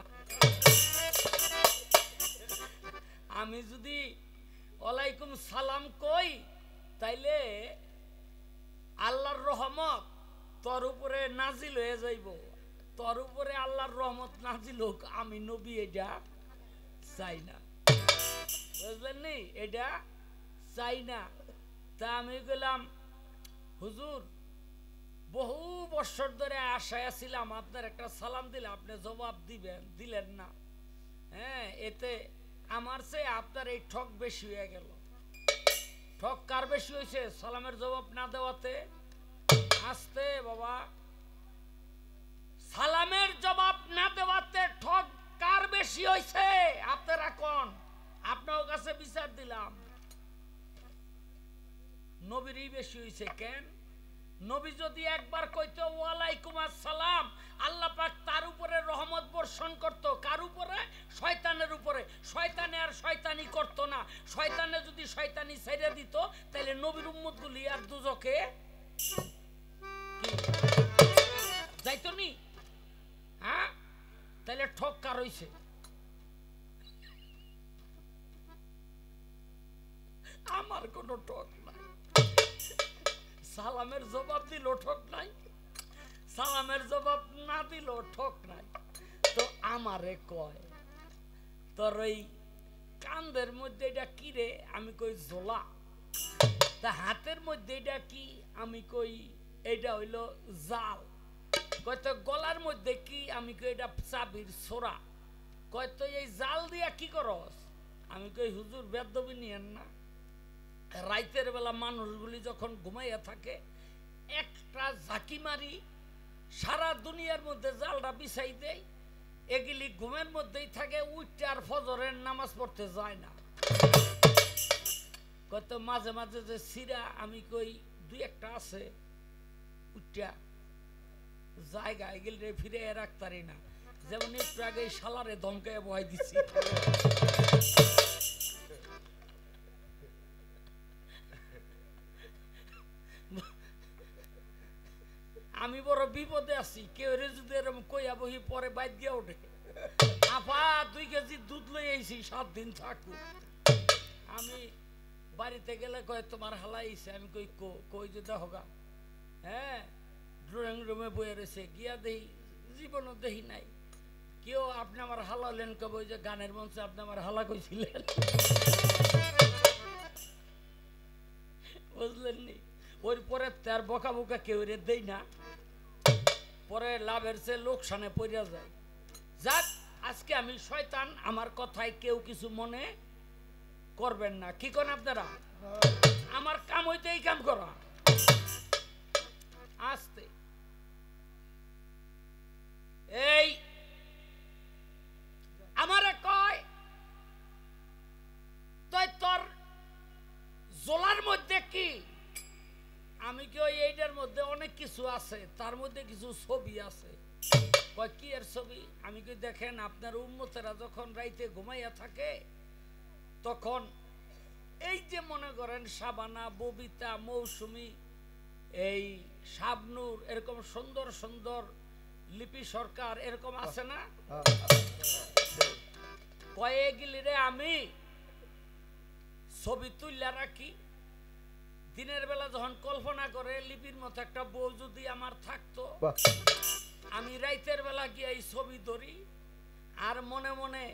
আমি যদি ওয়ালাইকুম সালাম কই, তাইলে আল্লাহর রহমত তোর উপরে নাজিল হয়ে যাইব। তোর উপরে আল্লাহর রহমত নাজিল হোক, আমি নবী এটা চাই না। বুঝলেন নি? এটা চাই না তা আমি গেলাম হুজুর, বহু বছর ধরে আশায় ছিলাম আপনার একটা সালাম দিলে আপনি জবাব দিবেন, দিলেন না। হ্যাঁ এতে আমার চেয়ে আপনার এই ঠক বেশি হয়ে গেল। ঠক কার বেশি হয়েছে? সালামের জবাব না দেওয়াতে? আসতে, বাবা। সালামের জবাব না দেওয়াতে ঠক কার বেশি হয়েছে? আপনারা কোন? আপনার কাছে বিচার দিলাম। নবীরই বেশি হয়েছে কেন? নবী যদি একবার কইতো, ওয়ালাইকুম আসসালাম, আল্লাহ পাক তার উপরে রহমত বর্ষণ করত। কার উপরে? শয়তানের উপরে। শয়তানে আর শয়তানি করত না। শয়তানে যদি শয়তানি ছেড়ে দিত তাহলে নবীর উম্মতগুলি আর দুজকে যাইতো নি? হ্যাঁ? তাহলে ঠক কার আমার কোনো ঠক নাই। সালামের জবাব দিল ঠক নাই। সালামের জবাব না দিল ঠক নাই। তো আমারে কয়, তোর ওই কান্দের মধ্যে এটা কি রে? আমি কই জোলা তা হাতের মধ্যে এটা কি? আমি কই, এটা হইল জাল। কয়তো গলার মধ্যে কি? আমি কই, এটা চাবির সোরা কয়তো এই জাল দিয়া কি করস? আমি কই, হুজুর বেদবি নিয়েন না। রাইতের বেলা মানুষগুলি যখন ঘুমাইয়া থাকে, একটা ঝাঁকি মারি, সারা দুনিয়ার মধ্যে জালটা বিছাই দেয় এগুলি ঘুমের মধ্যেই থাকে, উঠতে আর ফজরের নামাজ পড়তে যায় না। কত মাঝে মাঝে যে সিরা, আমি কই, দুই একটা আছে উঠটা জায়গা এগুলি ফিরে রাখতারি না। যেমন একটু আগে শালারে ধমকায় বহাই দিছি। আমি বড় বিপদে আছি, কেউ যদি এরকম কইয়া বহি পরে বাইর দিয়া ওঠে। আপা, দুই কেজি দুধ লই আইছি, সাত দিন থাকু আমি বাড়িতে গেলে কয়, তোমার হালা আইছে। আমি কই কই যে দেখোগা হ্যাঁ ড্রয়িং রুমে বয়ে রয়েছে গিয়া দেহি জীবনও দেহি নাই। কেউ আপনি আমার হালা লেন কবে, ওই যে গানের মঞ্চে আপনি আমার হালা কইছিলেন। বুঝলেন নি? ওর পরে তার বকা বকা কেউ রে দেই না। পরে লাভের সে লোকসানে পড়িয়া যায়। যাক, আজকে আমি শয়তান, আমার কথায় কেউ কিছু মনে করবেন না। কি করেন আপনারা? আমার কাম হইতে এই কাম করা। আসতে। এই, আমারে কয় তুই তোর জোলার মধ্যে কি আমি কি ওই এইটার মধ্যে অনেক কিছু আছে? তার মধ্যে কিছু ছবি আছে। কয়, কি এর ছবি? আমি কি দেখেন, আপনার উন্মতেরা যখন রাইতে ঘুমাইয়া থাকে, তখন এই যে মনে করেন, সাবানা, ববিতা, মৌসুমি, এই শাবনুর, এরকম সুন্দর সুন্দর লিপি সরকার এরকম আছে না? কয়েকগুলি রে আমি ছবি তুললা রাখি। দিনের বেলা যখন কল্পনা করে লিপির মতো একটা বউ যদি আমার থাকতো আমি রাইতের বেলা গিয়ে এই ছবি ধরি আর মনে মনে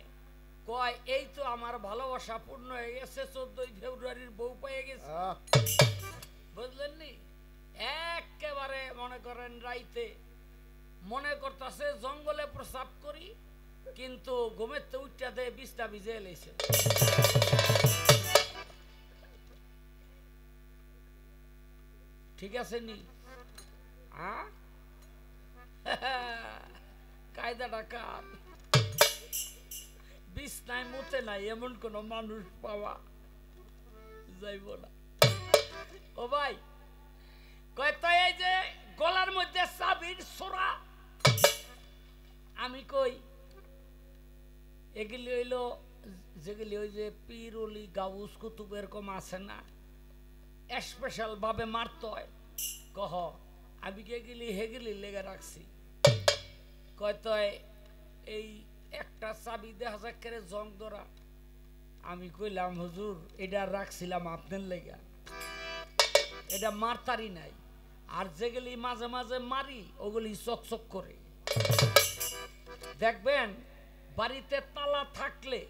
কয় এই তো আমার ভালোবাসা পূর্ণ হয়ে গেছে চোদ্দই ফেব্রুয়ারির বউ পেয়ে গেছে। বুঝলেন নি? একেবারে মনে করেন রাইতে মনে করতেছে জঙ্গলে প্রসাব করি কিন্তু ঘুমের তো উঠটা দেয় বিছটা ভিজে এলেছে ঠিক আছে নি? কায়দাটা কার? বিছনায় মুতে নাই এমন কোন মানুষ পাওয়া যাইব না। ও ভাই, কয় তো এই যে গলার মধ্যে চাবির সোরা? আমি কই? এগুলি হইল, যেগুলি ওই যে পিরুলি গাউস কুতুব এরকম আছে না? স্পেশাল ভাবে মারতে কহ, আমি কি এগুলি হেগুলি লেগে রাখছি। কয় তো এই একটা চাবি দেখা যাক করে জং ধরা। আমি কইলাম, হুজুর, এটা রাখছিলাম আপনার লেগা। এটা মারতারি নাই। আর যেগুলি মাঝে মাঝে মারি, ওগুলি চকচক করে। দেখবেন, বাড়িতে তালা থাকলে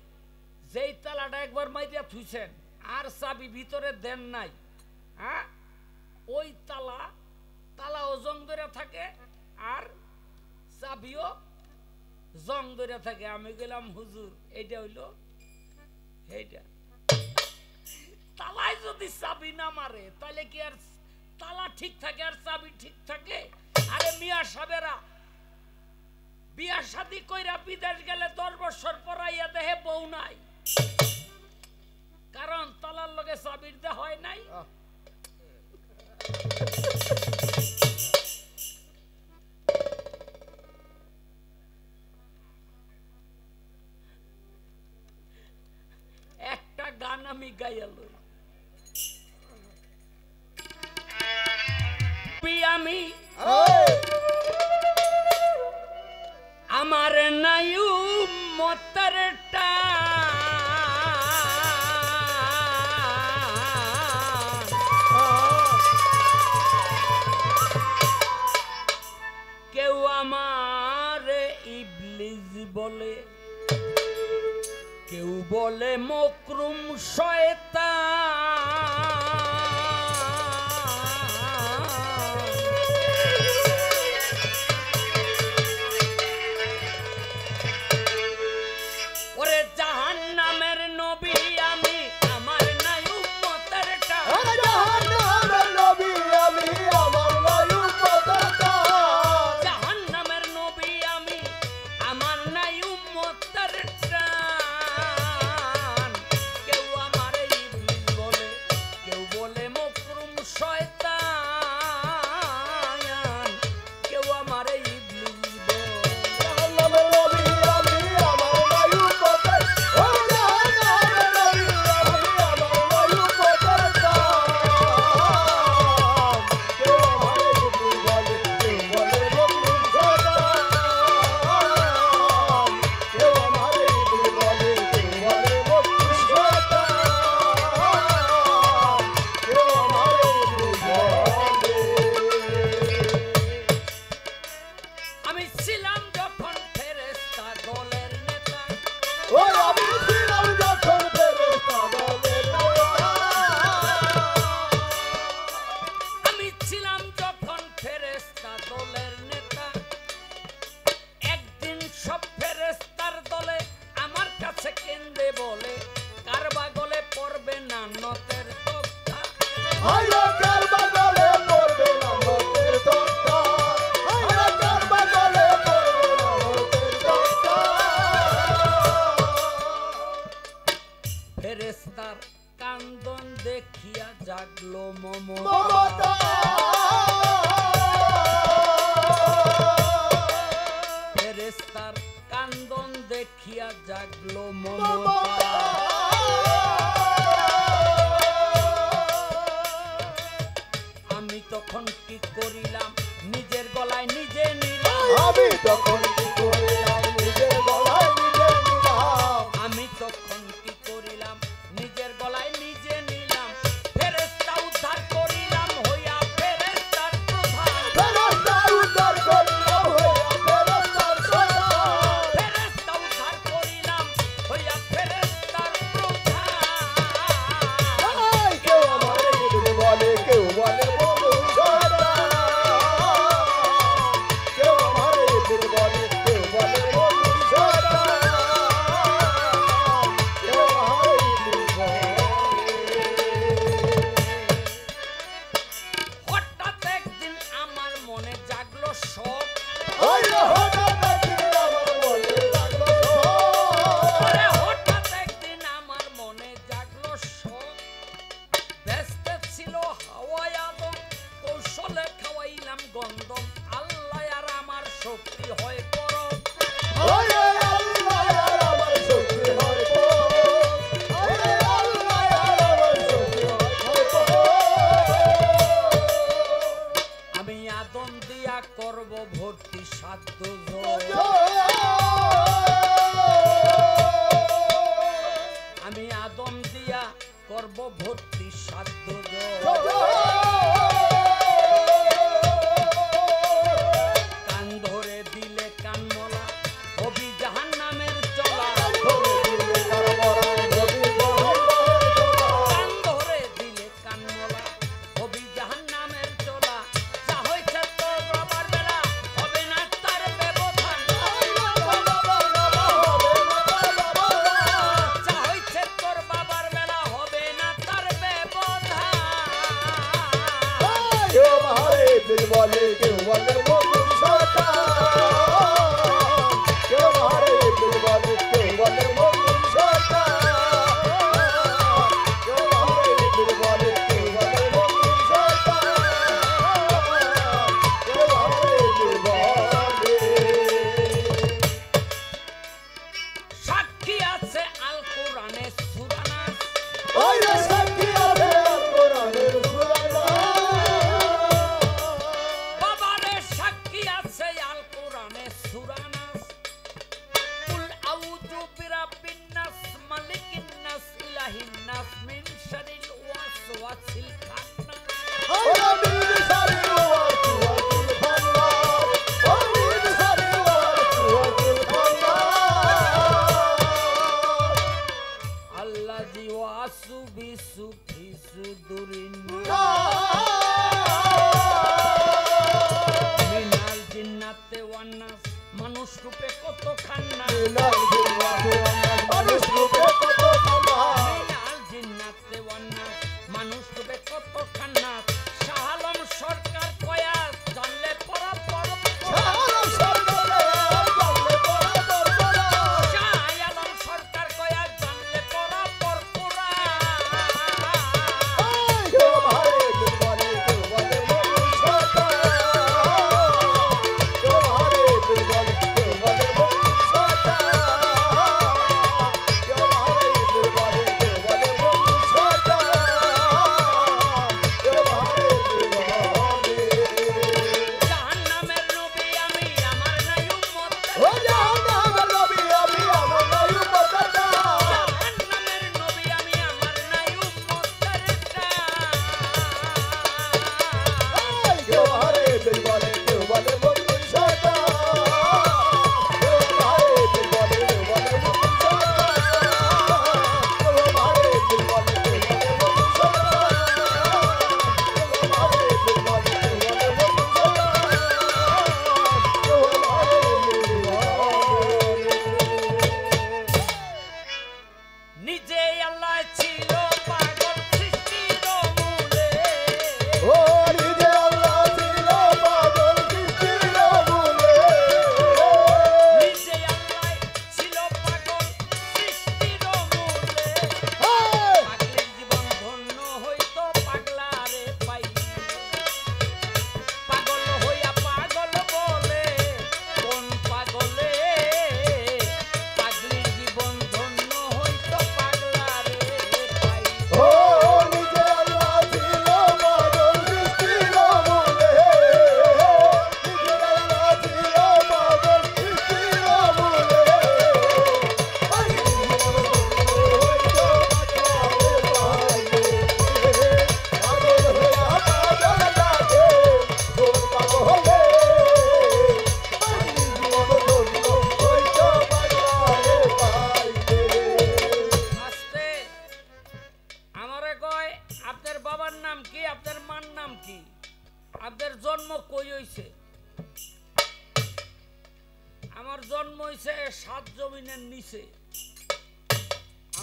যেই তালাটা একবার মাইরিয়া থুইছেন, আর চাবি ভিতরে দেন নাই। হ্যাঁ? ওই তালা তালাও জং ধরে থাকে আর চাবিও জং ধরে থাকে। আমি গেলাম, হুজুর, এইটা হইল এইটা তালায় যদি চাবি না মারে, তাহলে কি আর তালা ঠিক থাকে আর চাবি ঠিক থাকে? আরে মিয়া সাবেরা বিয়া শাদি কইরা বিদেশ গেলে দশ বছর পরাইয়া দেহে বউ নাই। কারণ তালার লগে চাবির দে হয় নাই। একটা গান আমি আমার নায়ু মতরটা আহ, বলে মকরুম শয়তান।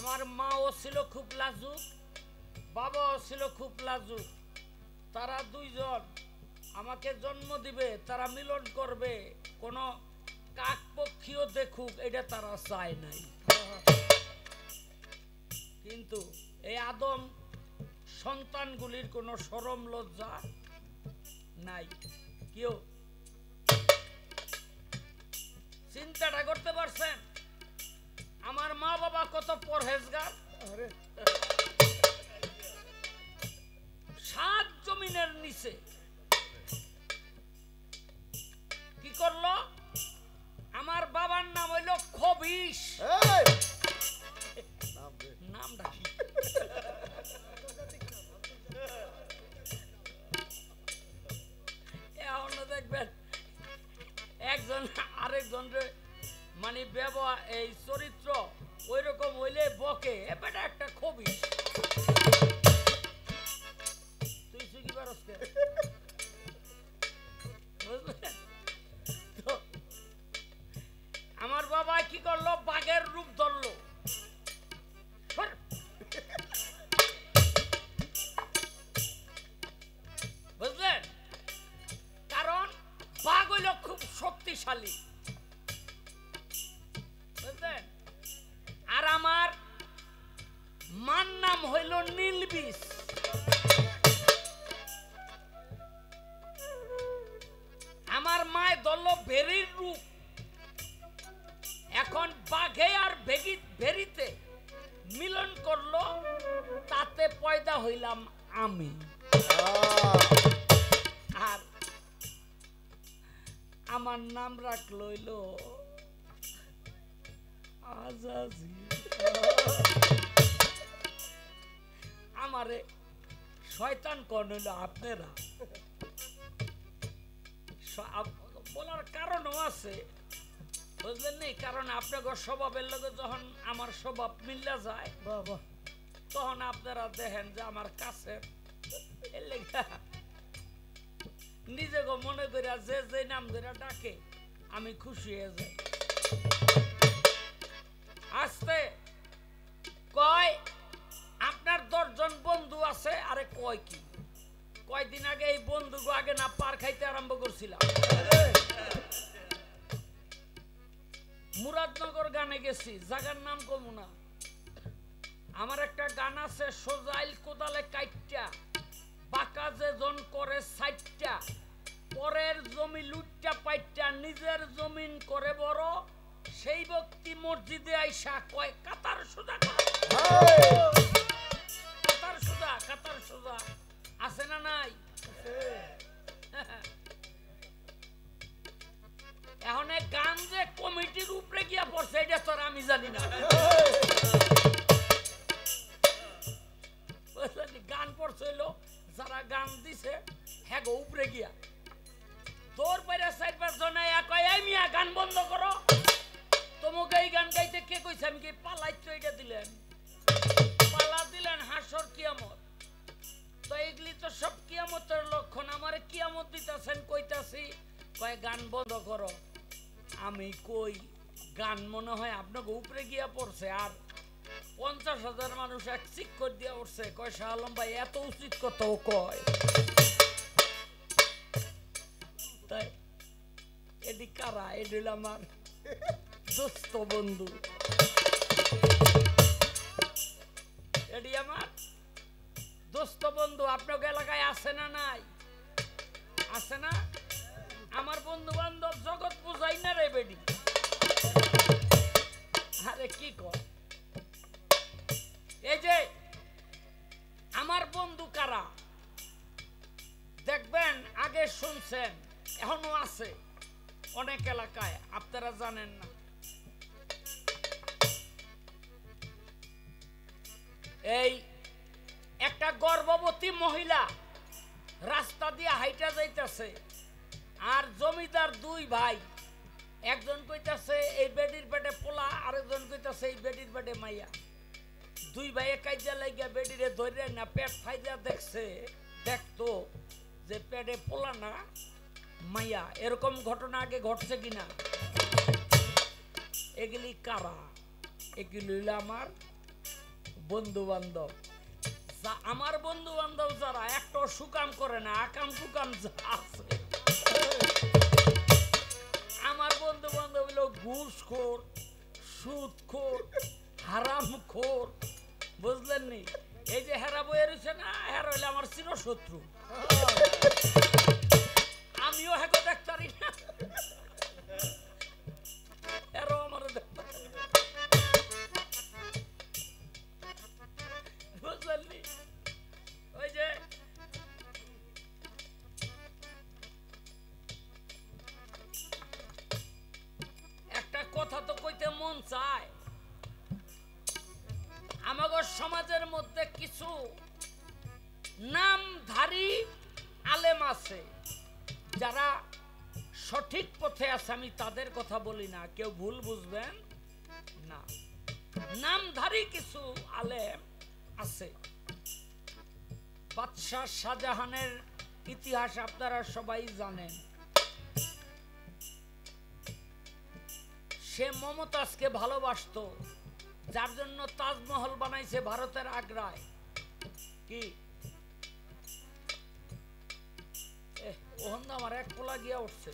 আমার মাও ছিল খুব লাজুক, বাবাও ছিল খুব লাজুক। তারা দুইজন আমাকে জন্ম দিবে, তারা মিলন করবে, কোনো কাকপক্ষীয় দেখুক, এটা তারা চায় নাই। কিন্তু এই আদম সন্তানগুলির কোনো সরম লজ্জা নাই। কেউ চিন্তাটা করতে পারছেন? আমার মা বাবা কত পরহেজগার? সাত জমিনের নিচে। কি করল? আমার বাবার নাম হইল খবিস রে নামটা কি? দেখবেন। একজন আরেকজন মানে ব্যবহার, এই চরিত্র ওই রকম হইলে বকে এটা একটা খবি আমার বাবা কি করল? বাঘের রূপ ধরলো। হইল আপনারা? বলার কারণও আছে। বুঝলেন নি? কারণ আপনাদের স্বভাবের লগে যখন আমার স্বভাব মিল্লা যায় তখন আপনারা দেখেন যে আমার কাছে নিজেকে মনে করিয়া যে যে নাম ধরে ডাকে আমি খুশি হয়ে যাই। আসতে বন্ধু আগে না পার খাইতে আরম্ভ করছিলাম। মুরাদনগর গানে গেছি জায়গার নাম কমু না। আমার একটা গান আছে সোজাইল কোদালে কাইটটা বাঁকা যে জন করে সাইটটা পরের জমি লুটটা পাইটটা নিজের জমিন করে বড় সেই ব্যক্তি মসজিদে আইসা কয় কাতার সোজা কাতার সোজা কাতার সোজা আছে না নাই? এখন গান যে কমিটির উপরে গিয়া পড়ছে এটা তো আর আমি জানি না। গান পড়ছিল যারা গান দিছে হ্যাঁ উপরে গিয়া। তোর বাইরে সাইড পাঁচ জনে কয় এই মিয়া গান বন্ধ করো। তোমাকে এই গান গাইতে কে কইছে? আমি কি পালাই তো এটা দিলেন? পালা দিলেন হাসর কিয়ামত। তো এগুলি তো সব কিয়ামতের লক্ষণ। আমারে কিয়ামত দিতেছেন, কইতাছি, কয়, গান বন্ধ করো। আমি কই, গান মনে হয় আপনাকে উপরে গিয়া পড়ছে, আর পঞ্চাশ হাজার মানুষ এক চিক করে দিয়ে উঠছে কয়, শাহ ভাই, এত উচিত ও কয়। তাই, এটি কারা? এটি আমার দোস্ত বন্ধু। এটি আমার দোস্ত বন্ধু, আপনাকে এলাকায় আছে না নাই? আছে না? আমার বন্ধু বান্ধব জগৎ বুঝাই না রে বেডি? আরে কি কর? এই যে, আমার বন্ধু কারা? দেখবেন, আগে শুনছেন, এখনও আছে। অনেক এলাকায়, আপনারা জানেন না। এই একটা গর্ভবতী মহিলা রাস্তা দিয়ে হাইটা যাইতেছে, আর জমিদার দুই ভাই। একজন কইতাছে, এই বেডির পেটে পোলা আরেকজন কইতাছে, এই বেডির পেটে মাইয়া। দুই ভাইয়ে কাইজা লাগিয়া বেডিরে ধরে না পেট ফাইজা দেখছে, দেখতো যে পেটে পোলা না, মাইয়া। এরকম ঘটনা আগে ঘটছে কিনা? এগুলি কারা? এগুলি আমার বন্ধু বান্ধব আমার বন্ধু বান্ধব যারা একটা সুকাম করে না, আকাম কুকাম আছে। আমার বন্ধু বান্ধব হলো ঘুষখোর, সুদখোর, হারামখোর বুঝলেন নি এই যে হেরা বইয়ের না, হেরা হইলে আমার চিরশত্রু। না কেউ ভুল বুঝবেন? না। নামধারী কিছু আলেম আছে। বাদশাহ শাহজাহানের ইতিহাস আপনারা সবাই জানেন। সে মমতাজকে ভালোবাসতো যার জন্য তাজমহল বানাইছে ভারতের আগ্রায়। কি? এহ, ওহন তো আমার এক পোলা গিয়া উঠছে।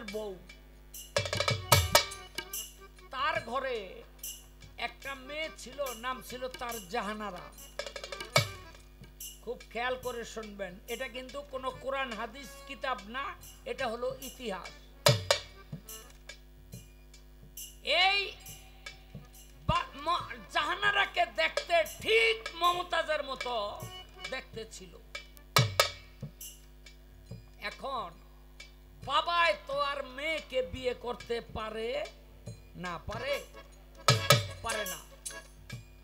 আরেকজনের বউ। তার ঘরে একটা মেয়ে ছিল, নাম ছিল তার জাহানারা। খুব খেয়াল করে শুনবেন, এটা কিন্তু কোনো কোরআন, হাদিস, কিতাব না, এটা হলো ইতিহাস। এই জাহানারাকে দেখতে ঠিক মমতাজের মতো দেখতে ছিল। এখন বাবাই তো আর মেয়েকে বিয়ে করতে পারে না, পারে? পারে না।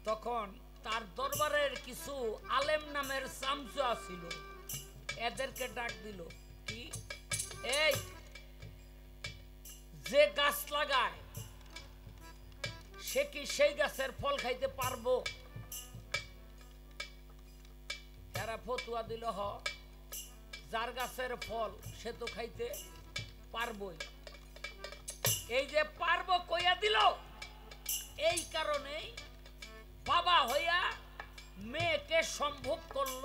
তখন তার দরবারের কিছু আলেম নামের সামসুয়া ছিল এদেরকে ডাক দিল, কি? এই, যে গাছ লাগায়, সে কি সেই গাছের ফল খাইতে পারব? এরা ফতুয়া দিল, হ। যার গাছের ফল সে তো খাইতে পারবই। এই যে পারব কইয়া দিল, এই কারণেই বাবা হইয়া মেয়েকে সম্ভব করল।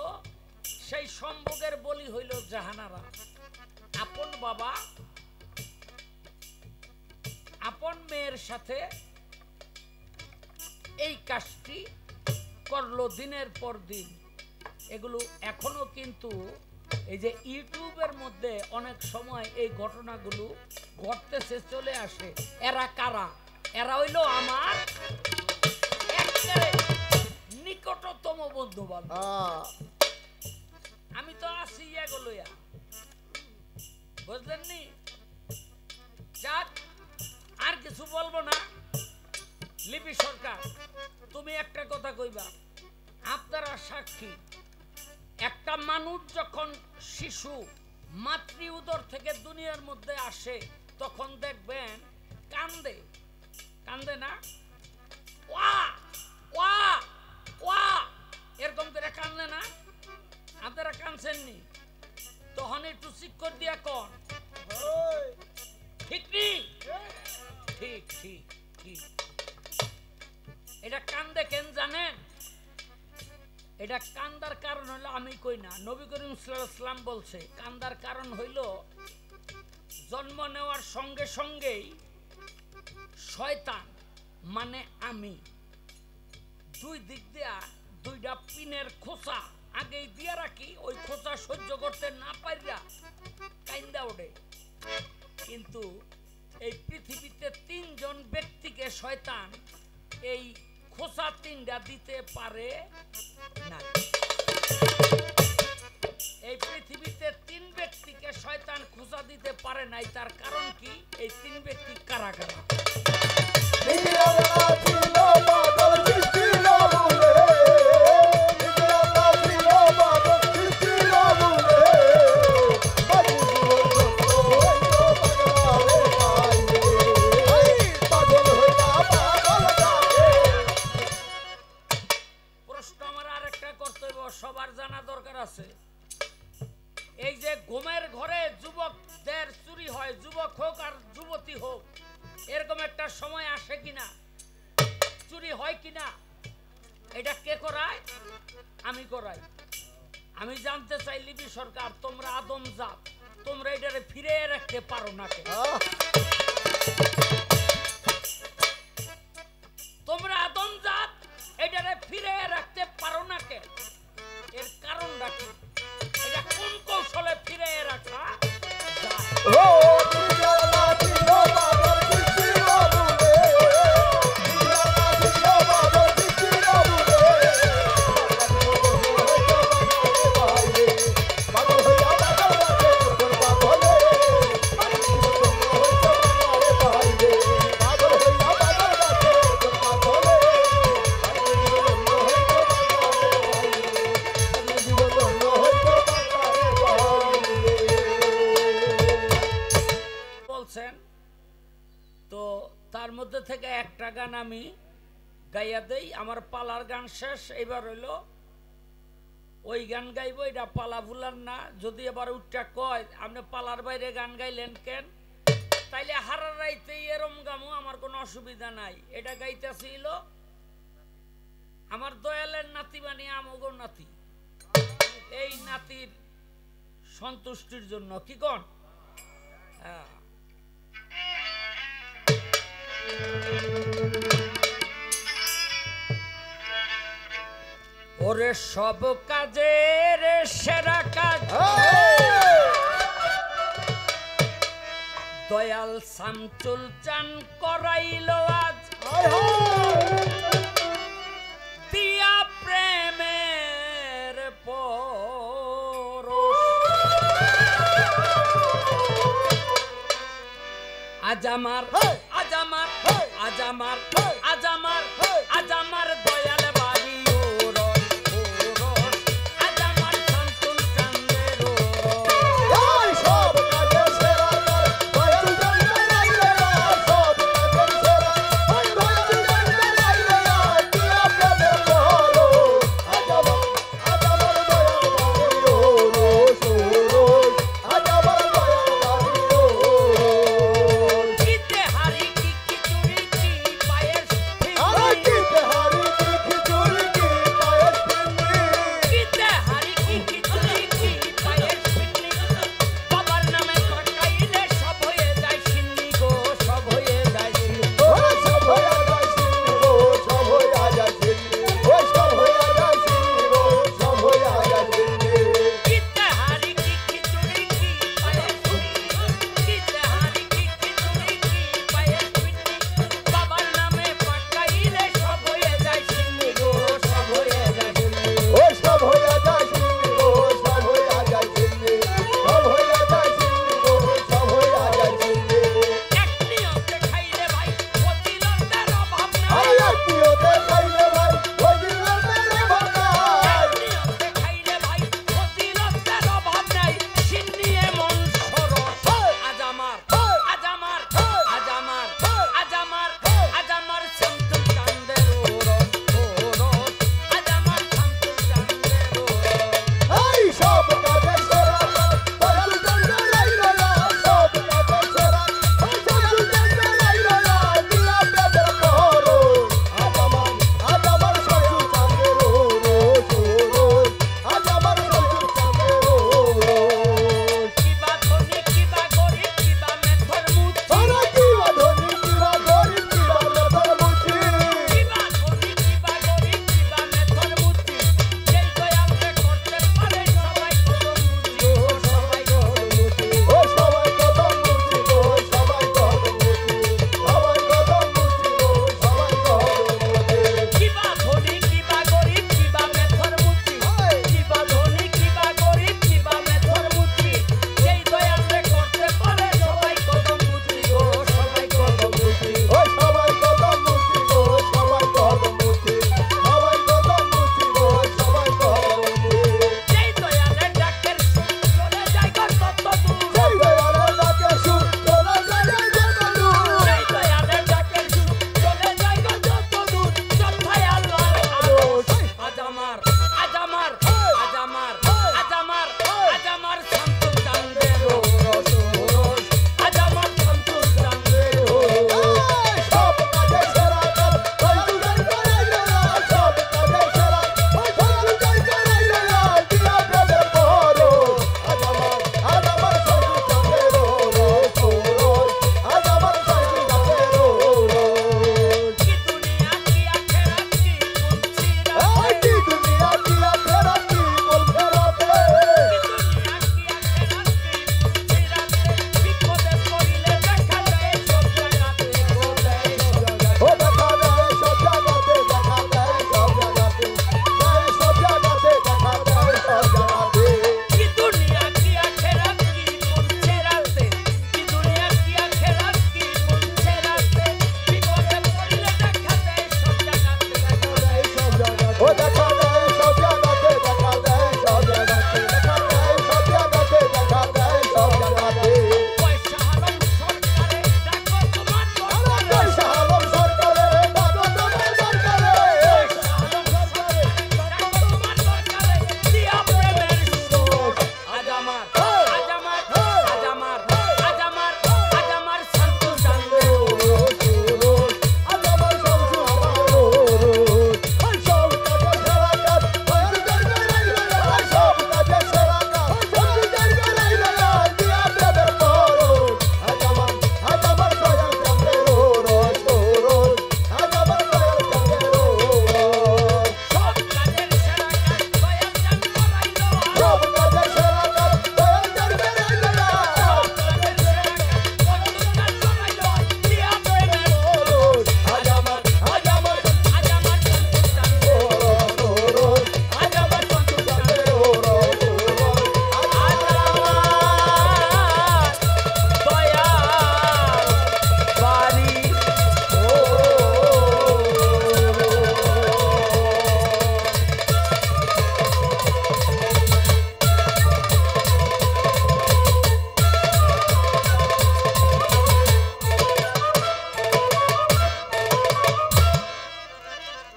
সেই সম্ভোগের বলি হইল, জাহানারা, আপন বাবা, আপন মেয়ের সাথে এই কাজটি করল দিনের পর দিন। এগুলো এখনও কিন্তু এই যে ইউটিউবের মধ্যে অনেক সময় এই ঘটনাগুলো ঘটতেছে চলে আসে। এরা কারা? এরা হইল আমার নিকটতম বন্ধু আমি তো আছি এগুলোয়া বুঝলেন নি? যাক আর কিছু বলব না। লিপি সরকার তুমি একটা কথা কইবা। আপনারা সাক্ষী। একটা মানুষ যখন শিশু মাতৃ উদর থেকে দুনিয়ার মধ্যে আসে তখন দেখবেন কান্দে। কান্দে না? ওয়া! ওয়া! ওয়া! এরকম করে কান্দে না? আপনারা কানছেননি তখন একটু চিক্কর দিয়া কন। ঠিক নি? ঠিক ঠিক ঠিক। এটা কান্দে কেন জানেন? এটা কান্দার কারণ হলো আমি কই না। নবী করিম সাল্লাম বলছে, কান্দার কারণ হইল জন্ম নেওয়ার সঙ্গে সঙ্গেই শয়তান মানে আমি, দুই দিক দিয়া দুইটা পিনের খোসা আগেই দিয়ে রাখি, ওই খোসা সহ্য করতে না পারিয়া কাইন্দা ওঠে। কিন্তু এই পৃথিবীতে তিনজন ব্যক্তিকে শয়তান এই খোসা তিনটা দিতে পারে না এই পৃথিবীতে তিন ব্যক্তিকে শয়তান খোসা দিতে পারে নাই, তার কারণ কি? এই তিন ব্যক্তি কারা কারা বাইরে গান গাইলেন কেন? তাইলে হারার রাইতে এরম গামু, আমার কোনো অসুবিধা নাই। এটা গাইতেছিল আমার দয়ালের নাতি মানে আমগো নাতি। এই নাতির সন্তুষ্টির জন্য, কি কন? হ্যাঁ। ওরে সব কাজের সেরা কাজ। দয়াল সামচুল চান করাইল আজ। দিয়া প্রেমের আজ আমার আজ আমার আজ আমার আজ আমার।